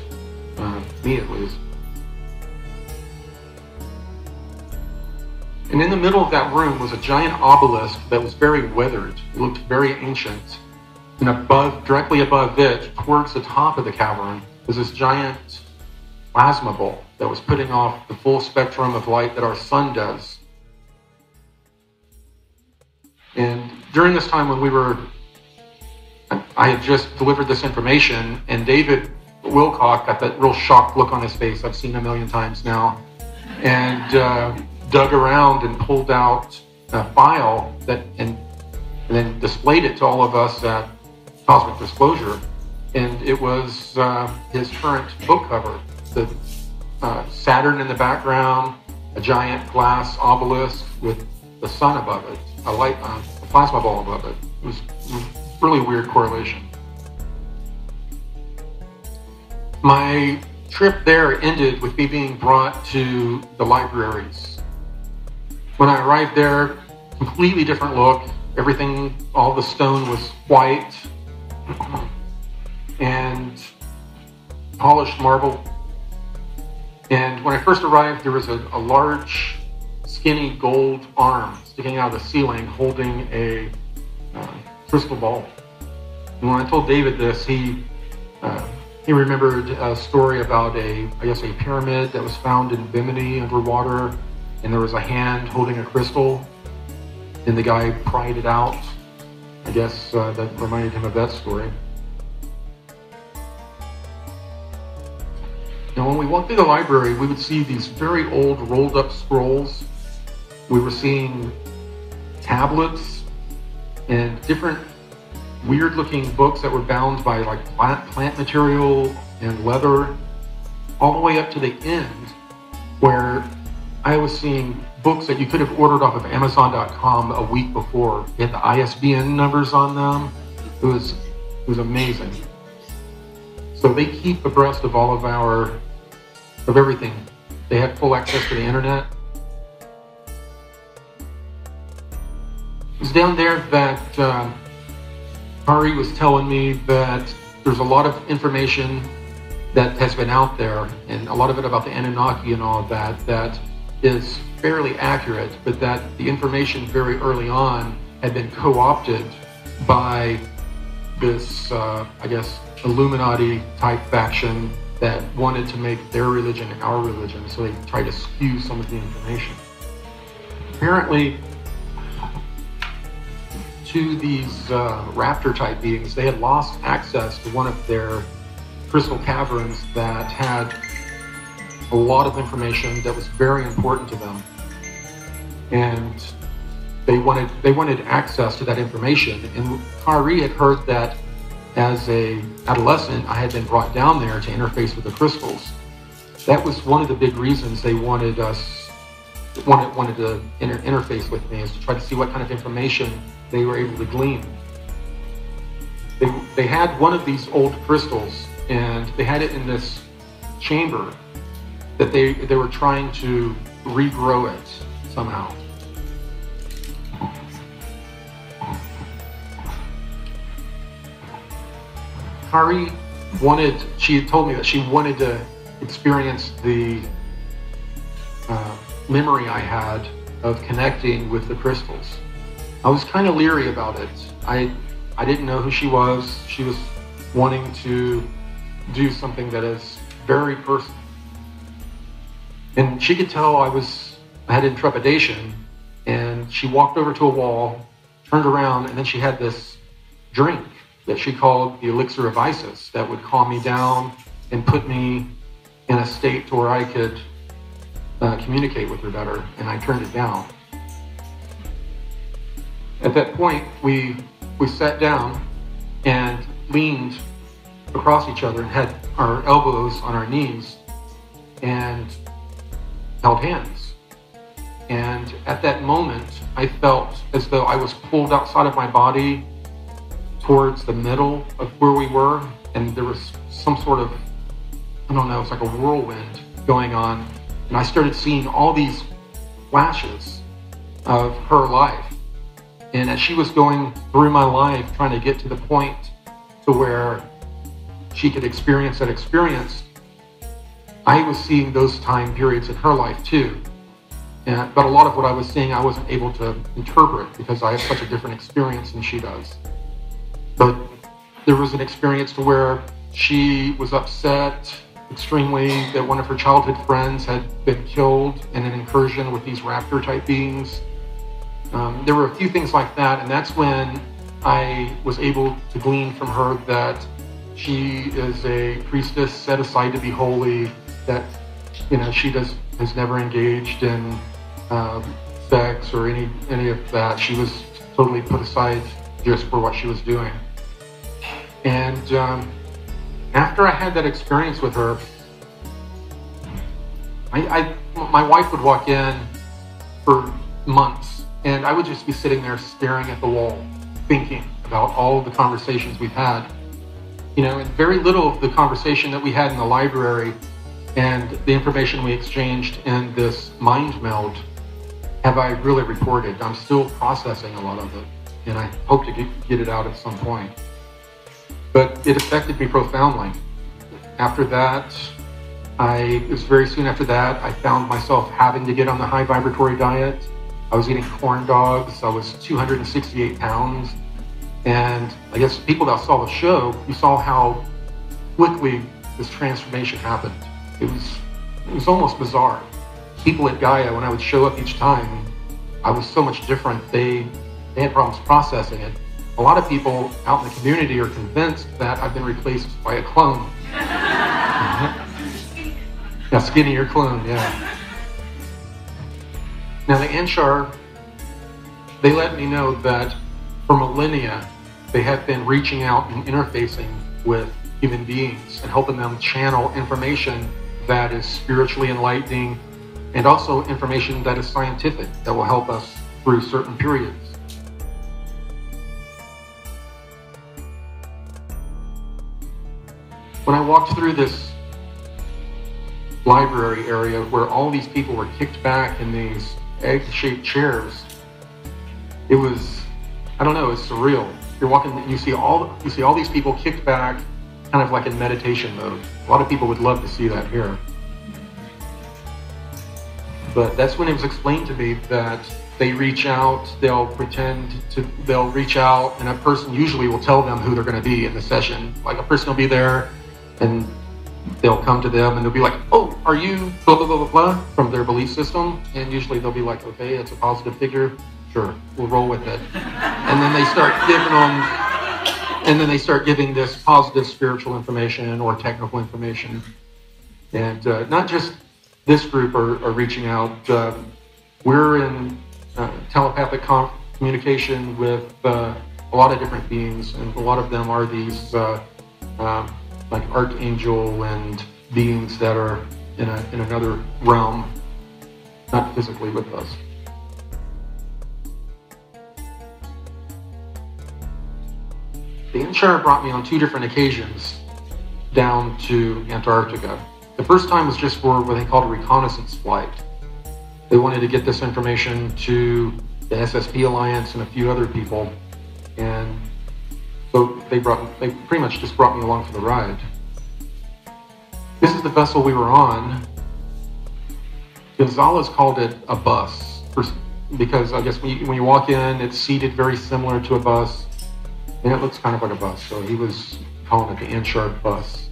uh, me at least. And in the middle of that room was a giant obelisk that was very weathered, it looked very ancient. And above, directly above it, towards the top of the cavern, was this giant plasma ball that was putting off the full spectrum of light that our sun does. And during this time when we were, I had just delivered this information, and David Wilcock got that real shocked look on his face I've seen a million times now. And uh, dug around and pulled out a file that and, and then displayed it to all of us at Cosmic Disclosure. And it was uh, his current book cover, the uh, Saturn in the background, a giant glass obelisk with the sun above it, a light, uh, a plasma ball above it. It was really weird correlation. My trip there ended with me being brought to the libraries when I arrived there, completely different look. Everything, all the stone was white [CLEARS THROAT] and polished marble. And when I first arrived, there was a, a large, skinny gold arm sticking out of the ceiling holding a uh, crystal ball. And when I told David this, he uh, he remembered a story about a, I guess, a pyramid that was found in Bimini underwater and there was a hand holding a crystal, and the guy pried it out. I guess uh, that reminded him of that story. Now, when we walked through the library, we would see these very old rolled up scrolls. We were seeing tablets and different weird looking books that were bound by like plant, plant material and leather, all the way up to the end where I was seeing books that you could have ordered off of Amazon.com a week before. They had the ISBN numbers on them. It was it was amazing. So they keep abreast of all of our of everything. They have full access to the internet. It was down there that uh, Kaaree was telling me that there's a lot of information that has been out there, and a lot of it about the Anunnaki and all that, that is fairly accurate, but that the information very early on had been co-opted by this, uh, I guess, Illuminati type faction that wanted to make their religion our religion, so they tried to skew some of the information. Apparently, to these uh, raptor type beings, they had lost access to one of their crystal caverns that had a lot of information that was very important to them. And they wanted they wanted access to that information. And Kaaree had heard that as a adolescent, I had been brought down there to interface with the crystals. that was one of the big reasons they wanted us wanted wanted to inter- interface with me is to try to see what kind of information they were able to glean. They, they had one of these old crystals and they had it in this chamber that they they were trying to regrow it somehow. Kaaree wanted, she told me that she wanted to experience the uh, memory I had of connecting with the crystals. I was kind of leery about it. I, I didn't know who she was. She was wanting to do something that is very personal. And she could tell I was, I had intrepidation. And she walked over to a wall, turned around, and then she had this drink that she called the elixir of Isis that would calm me down and put me in a state to where I could uh, communicate with her better, and I turned it down. At that point, we we sat down and leaned across each other and had our elbows on our knees and held hands. And at that moment, I felt as though I was pulled outside of my body towards the middle of where we were, and there was some sort of, I don't know, it's like a whirlwind going on. And I started seeing all these flashes of her life. And as she was going through my life, trying to get to the point to where she could experience that experience, I was seeing those time periods in her life too. And, but a lot of what I was seeing, I wasn't able to interpret because I have such a different experience than she does. But there was an experience to where she was upset extremely that one of her childhood friends had been killed in an incursion with these raptor type beings. Um, there were a few things like that, and that's when I was able to glean from her that she is a priestess set aside to be holy, that you know she does has never engaged in um, sex or any any of that. She was totally put aside just for what she was doing. And um, after I had that experience with her, I, I, my wife would walk in for months, and I would just be sitting there staring at the wall, thinking about all the conversations we've had. You know, and very little of the conversation that we had in the library and the information we exchanged in this mind meld have I really recorded. I'm still processing a lot of it, and I hope to get, get it out at some point. But it affected me profoundly. After that, I it was very soon after that I found myself having to get on the high vibratory diet. I was eating corn dogs. I was 268 pounds, and I guess people that saw the show, you saw how quickly this transformation happened. It was it was almost bizarre. People at Gaia, when I would show up each time, I was so much different. They they had problems processing it a lot of people out in the community are convinced that I've been replaced by a clone. [LAUGHS] a skinnier clone, yeah. Now the Anshar, they let me know that for millennia, they have been reaching out and interfacing with human beings and helping them channel information that is spiritually enlightening and also information that is scientific that will help us through certain periods. When I walked through this library area where all these people were kicked back in these egg-shaped chairs, it was, I don't know, it's surreal. You're walking, you see all, you see all these people kicked back, kind of like in meditation mode. A lot of people would love to see that here. But that's when it was explained to me that they reach out, they'll pretend to, they'll reach out, and a person usually will tell them who they're going to be in the session. Like a person will be there, and they'll come to them and they'll be like, "Oh, are you blah blah blah blah blah?" from their belief system, and usually they'll be like, "Okay, it's a positive figure. Sure, we'll roll with it." And then they start giving them, and then they start giving this positive spiritual information or technical information, and uh, not just this group are, are reaching out. Uh, we're in uh, telepathic com- communication with uh, a lot of different beings, and a lot of them are these. Uh, um, like archangel and beings that are in, a, in another realm, not physically with us. The Anshar brought me on two different occasions down to Antarctica. The first time was just for what they called a reconnaissance flight. They wanted to get this information to the SSP Alliance and a few other people, and so they brought they pretty much just brought me along for the ride. This is the vessel we were on. Gonzalez called it a bus because I guess when you, when you walk in, it's seated very similar to a bus and it looks kind of like a bus. So he was calling it the Anshar bus.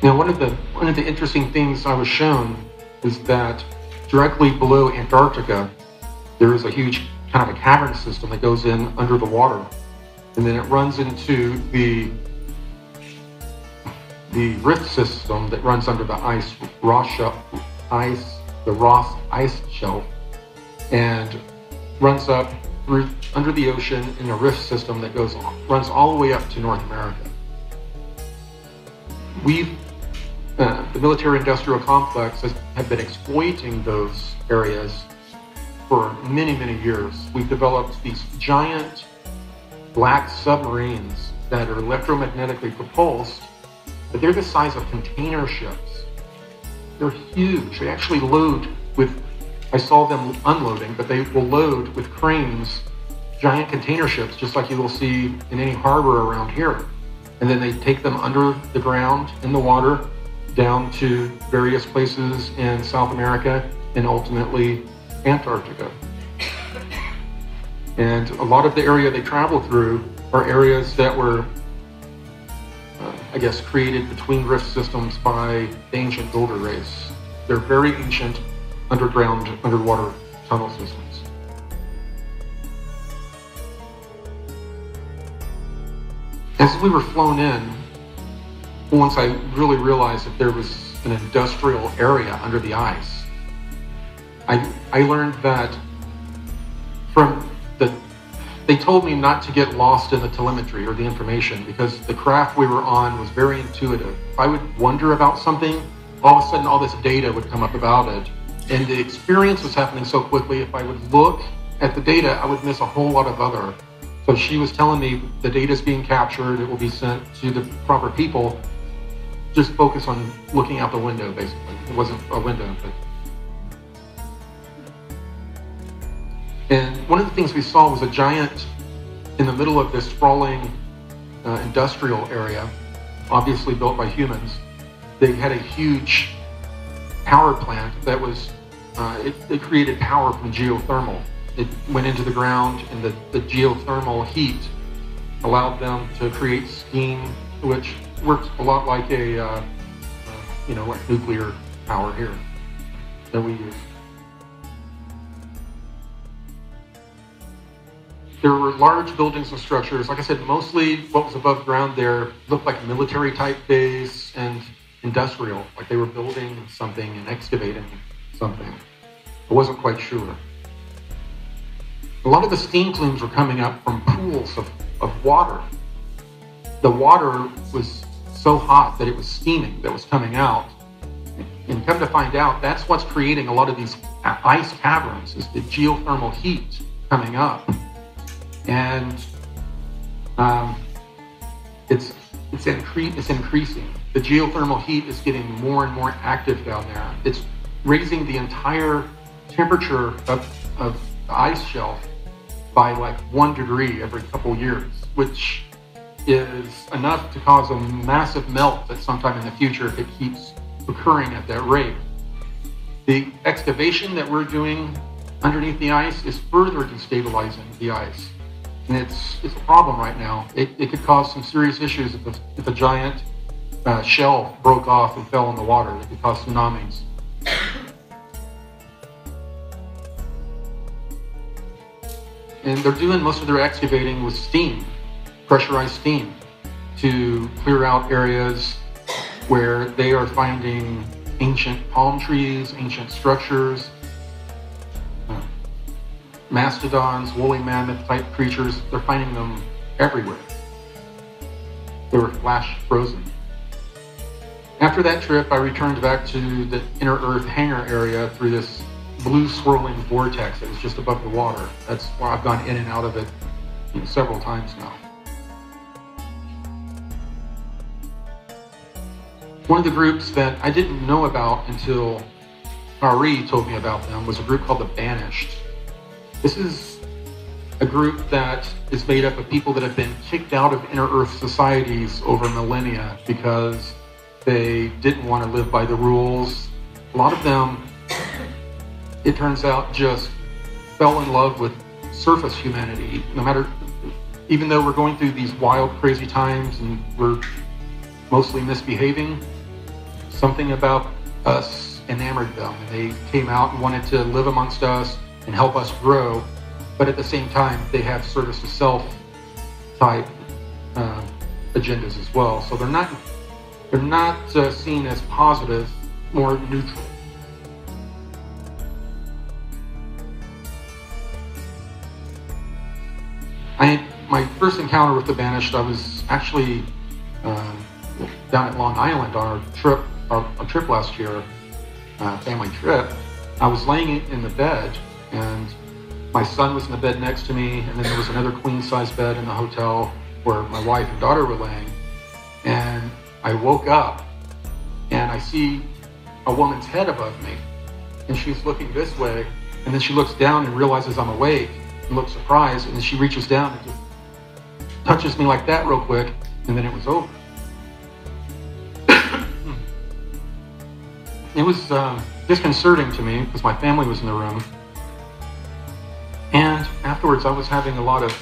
Now, one of the one of the interesting things I was shown is that directly below Antarctica, there is a huge kind of a cavern system that goes in under the water, and then it runs into the the rift system that runs under the ice Ross ice the Ross ice shelf and runs up under the ocean in a rift system that goes runs all the way up to North America. We've uh, the military-industrial complex has, have been exploiting those areas for many, many years. We've developed these giant black submarines that are electromagnetically propulsed, but they're the size of container ships. They're huge. They actually load with I saw them unloading, but they will load with cranes giant container ships, just like you will see in any harbor around here. And then they take them under the ground in the water down to various places in South America and ultimately Antarctica. And a lot of the area they travel through are areas that were, uh, I guess, created between rift systems by the ancient builder race. They're very ancient underground, underwater tunnel systems. As we were flown in, once I really realized that there was an industrial area under the ice, I, I learned that from the, they told me not to get lost in the telemetry or the information because the craft we were on was very intuitive. If I would wonder about something, all of a sudden all this data would come up about it and the experience was happening so quickly. If I would look at the data, I would miss a whole lot of other. So she was telling me the data is being captured, it will be sent to the proper people. Just focus on looking out the window, basically. It wasn't a window, but. And one of the things we saw was a giant in the middle of this sprawling uh, industrial area, obviously built by humans. They had a huge power plant that was uh, it, it, created power from geothermal. It went into the ground, and the, the geothermal heat allowed them to create steam, which works a lot like a, uh, uh, you know, like nuclear power here that we use. There were large buildings and structures. Like I said, mostly what was above ground there looked like military type base and industrial, like they were building something and excavating something. I wasn't quite sure. A lot of the steam plumes were coming up from pools of, of water. The water was so hot that it was steaming that was coming out. And come to find out, that's what's creating a lot of these uh, ice caverns, is the geothermal heat coming up. And um, it's, it's, incre- it's increasing. The geothermal heat is getting more and more active down there. It's raising the entire temperature of, of the ice shelf by like one degree every couple years, which is enough to cause a massive melt at some time in the future if it keeps occurring at that rate. The excavation that we're doing underneath the ice is further destabilizing the ice. And it's, it's a problem right now. It, it could cause some serious issues if a, if a giant uh, shelf broke off and fell in the water. It could cause tsunamis. And they're doing most of their excavating with steam, pressurized steam, to clear out areas where they are finding ancient palm trees, ancient structures, mastodons, woolly mammoth type creatures. They're finding them everywhere. they were flash frozen. After that trip, I returned back to the inner Earth hangar area through this blue swirling vortex that was just above the water. That's where I've gone in and out of it you know, several times now. One of the groups that I didn't know about until Ari told me about them was a group called the Banished. This is a group that is made up of people that have been kicked out of inner earth societies over millennia because they didn't want to live by the rules. A lot of them, it turns out, just fell in love with surface humanity. No matter, even though we're going through these wild, crazy times and we're mostly misbehaving, something about us enamored them. They came out and wanted to live amongst us and help us grow. But at the same time, they have service to self type uh, agendas as well. So they're not they're not uh, seen as positive, more neutral. I my first encounter with the Banished, I was actually uh, down at Long Island on our trip, our, our trip last year, uh, family trip. I was laying in the bed, and my son was in the bed next to me, and then there was another queen size bed in the hotel where my wife and daughter were laying. And I woke up and I see a woman's head above me, and she's looking this way, and then she looks down and realizes I'm awake and looks surprised, and then she reaches down and just touches me like that real quick, and then it was over. [COUGHS] it was uh, disconcerting to me because my family was in the room. Afterwards, I was having a lot of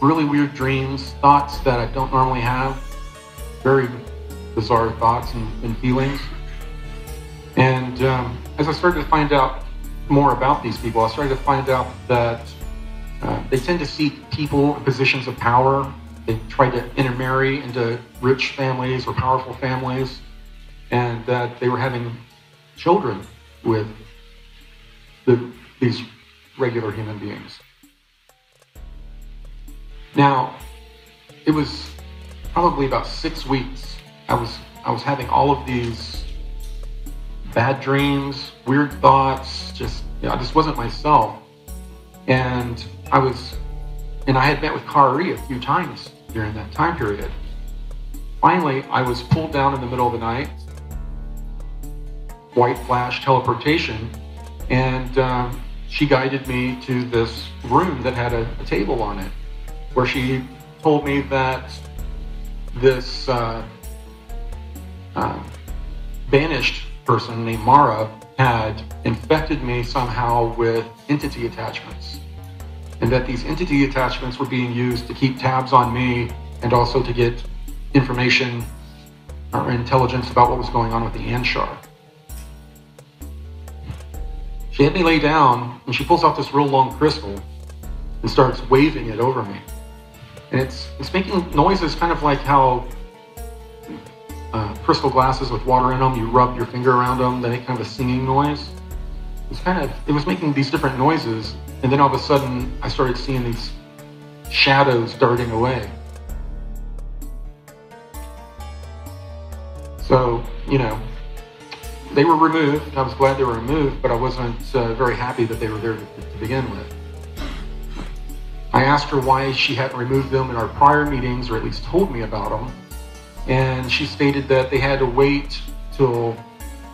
really weird dreams, thoughts that I don't normally have, very bizarre thoughts and, and feelings. And um, as I started to find out more about these people, I started to find out that uh, they tend to seek people in positions of power. They try to intermarry into rich families or powerful families, and that they were having children with the, these regular human beings. Now, it was probably about six weeks. I was I was having all of these bad dreams, weird thoughts, just you know, I just wasn't myself. And I was and I had met with Kaaree a few times during that time period. Finally, I was pulled down in the middle of the night, white flash teleportation, and um, she guided me to this room that had a, a, table on it, where she told me that this uh, uh, banished person named Mara had infected me somehow with entity attachments. And that these entity attachments were being used to keep tabs on me and also to get information or intelligence about what was going on with the Anshar. She had me lay down and she pulls out this real long crystal and starts waving it over me. And it's, it's making noises kind of like how uh, crystal glasses with water in them, you rub your finger around them, they make kind of a singing noise. It's kind of, it was making these different noises. And then all of a sudden, I started seeing these shadows darting away. So, you know, they were removed. I was glad they were removed, but I wasn't uh, very happy that they were there to, to, begin with. I asked her why she hadn't removed them in our prior meetings, or at least told me about them. And she stated that they had to wait till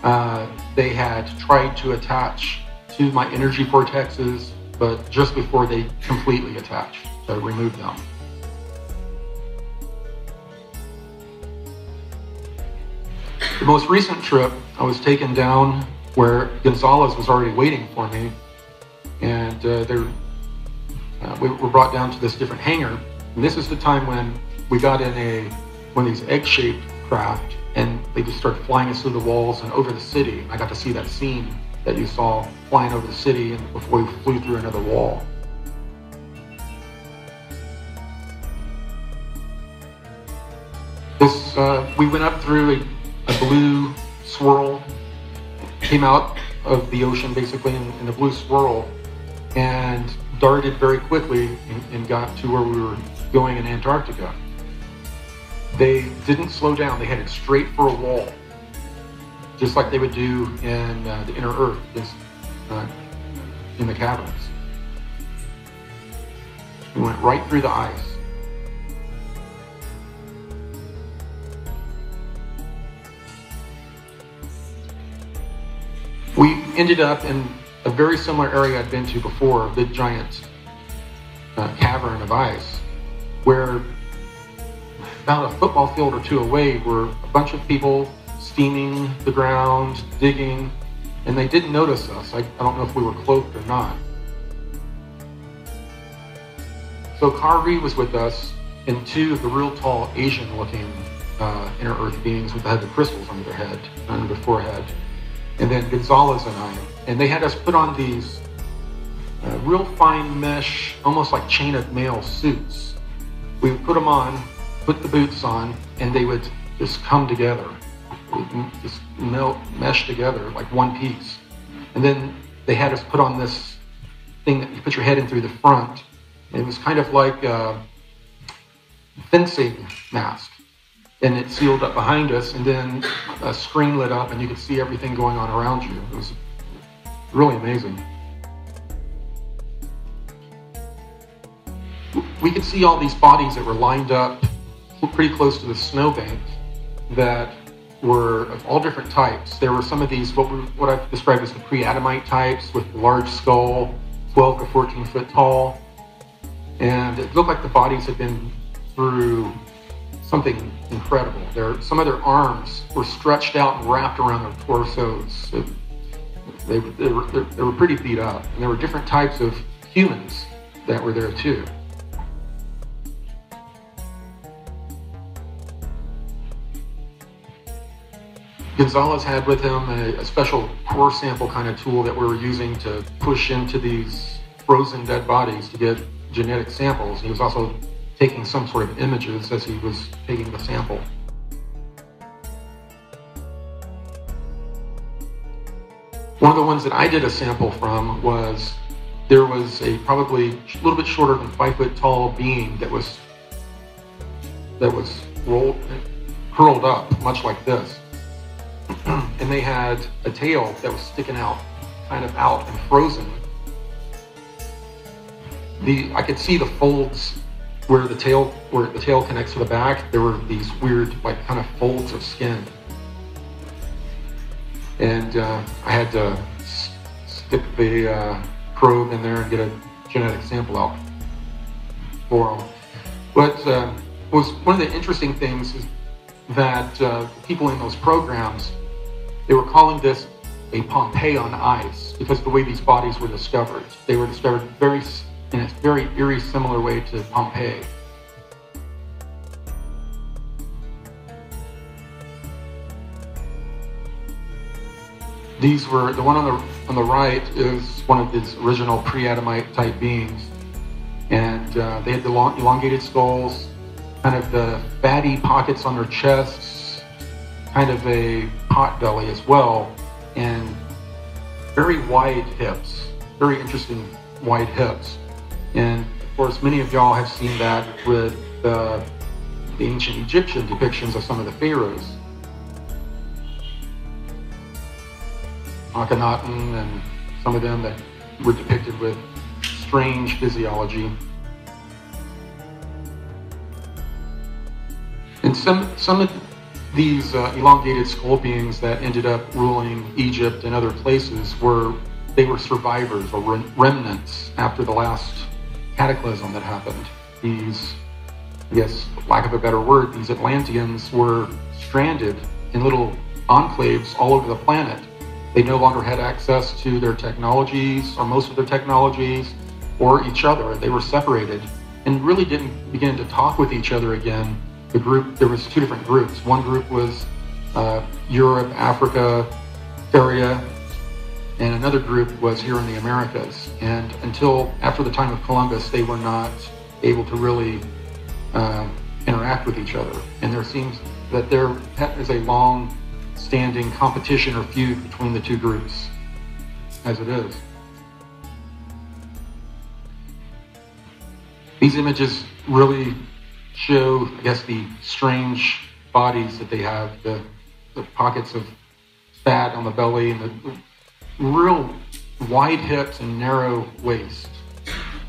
uh, they had tried to attach to my energy vortexes, but just before they completely attached, to remove them. The most recent trip, I was taken down where Gonzalez was already waiting for me, and uh, uh, we were brought down to this different hangar. And this is the time when we got in a one of these egg-shaped craft, and they just started flying us through the walls and over the city. I got to see that scene that you saw flying over the city and before we flew through another wall. This, uh, we went up through a a blue swirl came out of the ocean basically in, in a blue swirl and darted very quickly and, and, got to where we were going in Antarctica. They didn't slow down. They headed straight for a wall, just like they would do in uh, the inner earth, uh, in the caverns. We went right through the ice. We ended up in a very similar area I'd been to before, a big giant uh, cavern of ice, where about a football field or two away were a bunch of people steaming the ground, digging, and they didn't notice us. I, I don't know if we were cloaked or not. So Kaaree was with us, and two of the real tall Asian-looking uh, inner Earth beings with the head of crystals under their head, under their forehead, and then Gonzalez and I, and they had us put on these uh, real fine mesh, almost like chain of mail suits. We would put them on, put the boots on, and they would just come together, just melt, mesh together like one piece. And then they had us put on this thing that you put your head in through the front, it was kind of like a fencing mask. And it sealed up behind us, and then a screen lit up, and you could see everything going on around you. It was really amazing. We could see all these bodies that were lined up pretty close to the snowbank that were of all different types. There were some of these, what, what I've described as the pre-Adamite types with large skull, 12 to 14 foot tall and it looked like the bodies had been through something incredible. Some of their arms were stretched out and wrapped around their torsos. It, they, they, were, they were pretty beat up. And there were different types of humans that were there too. Gonzalez had with him a, a, special core sample kind of tool that we were using to push into these frozen dead bodies to get genetic samples. He was also taking some sort of images as he was taking the sample. One of the ones that I did a sample from was there was a probably a little bit shorter than five foot tall being that was that was rolled curled up much like this. [CLEARS THROAT] And they had a tail that was sticking out kind of out and frozen. The I could see the folds where the tail where the tail connects to the back. There were these weird like kind of folds of skin, and uh, I had to stick the uh, probe in there and get a genetic sample out for them. But uh, was one of the interesting things is that uh, people in those programs they were calling this a Pompeii on ice because the way these bodies were discovered. They were discovered very in a very eerie similar way to Pompeii. These were the one on the on the right is one of these original pre-Adamite type beings, and uh, they had the long, elongated skulls, kind of the fatty pockets on their chests, kind of a pot belly as well, and very wide hips, very interesting wide hips. And of course, many of y'all have seen that with uh, the ancient Egyptian depictions of some of the pharaohs. Akhenaten and some of them that were depicted with strange physiology. And some, some of these uh, elongated skull beings that ended up ruling Egypt and other places were they were survivors or remnants after the last cataclysm that happened. These, guess, lack of a better word, these Atlanteans were stranded in little enclaves all over the planet. They no longer had access to their technologies, or most of their technologies, or each other. They were separated and really didn't begin to talk with each other again. The group, there was two different groups. One group was uh, Europe, Africa area, and another group was here in the Americas. And until after the time of Columbus, they were not able to really uh, interact with each other. And there seems that there is a long standing competition or feud between the two groups, as it is. These images really show, I guess, the strange bodies that they have, the, the pockets of fat on the belly, and the, real wide hips and narrow waist.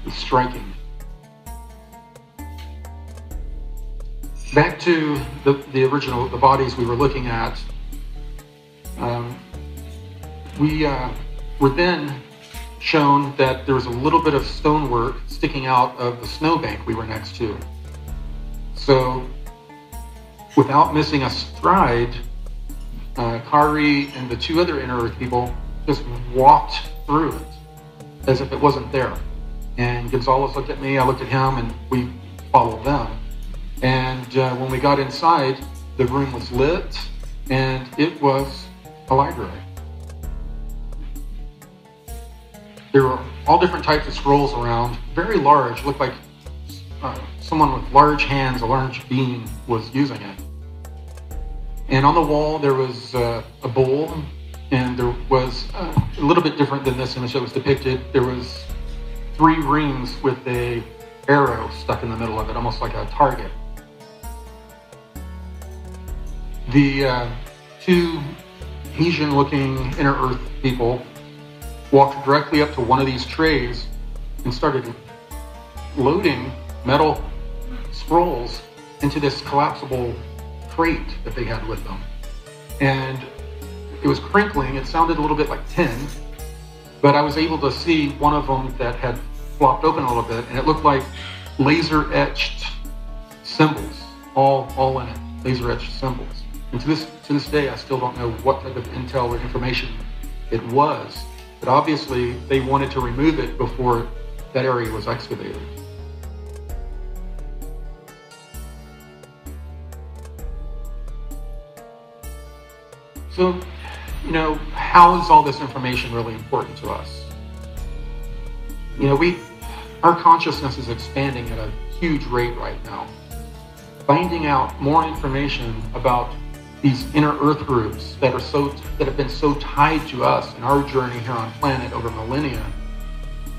It's striking. Back to the, the original, the bodies we were looking at. Um, we uh, were then shown that there was a little bit of stonework sticking out of the snowbank we were next to. So, without missing a stride, uh, Kaaree and the two other Inner Earth people just walked through it as if it wasn't there. And Gonzalez looked at me, I looked at him, and we followed them. And uh, when we got inside, the room was lit, and it was a library. There were all different types of scrolls around, very large, looked like uh, someone with large hands, a large being was using it. And on the wall, there was uh, a bowl, and there was uh, a little bit different than this image that was depicted. There was three rings with a arrow stuck in the middle of it, almost like a target. The uh, two Asian-looking inner Earth people walked directly up to one of these trays and started loading metal scrolls into this collapsible crate that they had with them. And it was crinkling. It sounded a little bit like tin, but I was able to see one of them that had flopped open a little bit, and it looked like laser etched symbols, all all in it, laser etched symbols. And to this to this day, I still don't know what type of intel or information it was, but obviously they wanted to remove it before that area was excavated. So, you know, how is all this information really important to us? You know, we, our consciousness is expanding at a huge rate right now. Finding out more information about these inner earth groups that are so that have been so tied to us in our journey here on planet over millennia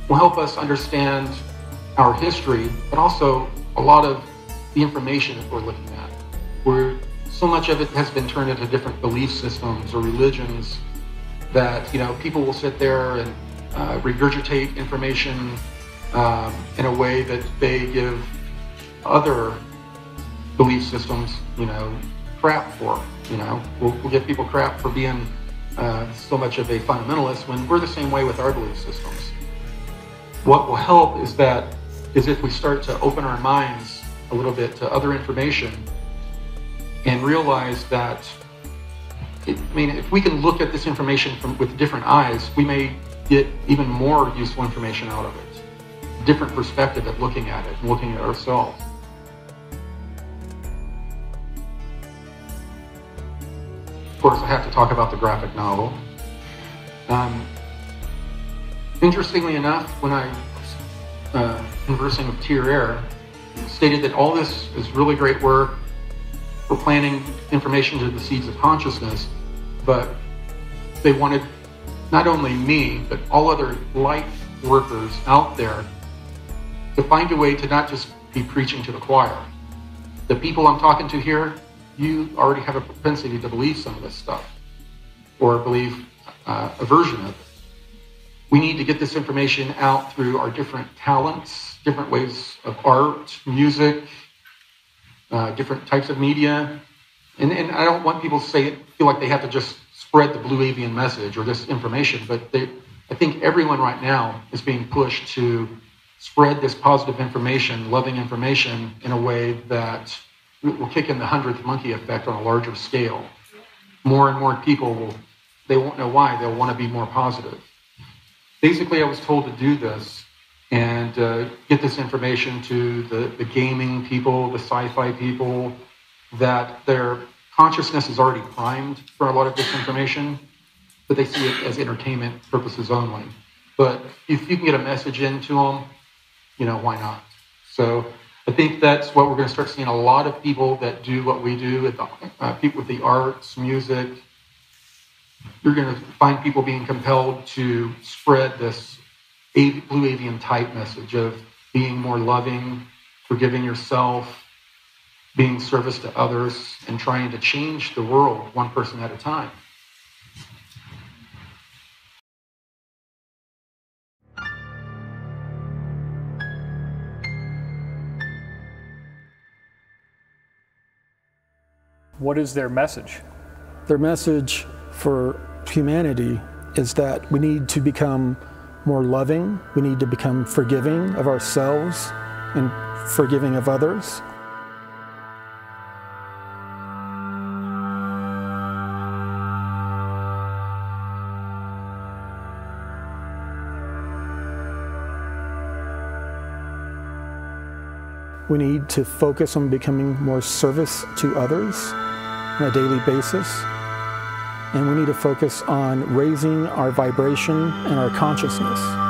will help us understand our history, but also a lot of the information that we're looking at. We're so much of it has been turned into different belief systems or religions that you know people will sit there and uh, regurgitate information um, in a way that they give other belief systems you know crap for you know we'll, we'll give people crap for being uh, so much of a fundamentalist when we're the same way with our belief systems what will help is that is if we start to open our minds a little bit to other information and realize that, it, I mean, if we can look at this information from, with different eyes, we may get even more useful information out of it. Different perspective of looking at it and looking at ourselves. Of course, I have to talk about the graphic novel. Um, interestingly enough, when I was uh, conversing with Tear-Eir, stated that all this is really great work, were planting information to the seeds of consciousness, but they wanted not only me, but all other light workers out there to find a way to not just be preaching to the choir. The people I'm talking to here, you already have a propensity to believe some of this stuff or believe uh, a version of it. We need to get this information out through our different talents, different ways of art, music, uh, different types of media. And, and I don't want people to say it feel like they have to just spread the blue avian message or this information, but they, I think everyone right now is being pushed to spread this positive information, loving information in a way that will kick in the hundredth monkey effect on a larger scale. More and more people will, they won't know why, they'll want to be more positive. Basically, I was told to do this and uh, get this information to the, the gaming people, the sci-fi people, that their consciousness is already primed for a lot of this information, but they see it as entertainment purposes only. But if you can get a message into them, you know, why not? So I think that's what we're going to start seeing a lot of people that do what we do, with the, uh, people with the arts, music. You're going to find people being compelled to spread this blue avian type message of being more loving, forgiving yourself, being service to others and trying to change the world one person at a time. What is their message? Their message for humanity is that we need to become more loving, we need to become forgiving of ourselves and forgiving of others. We need to focus on becoming more service to others on a daily basis. And we need to focus on raising our vibration and our consciousness.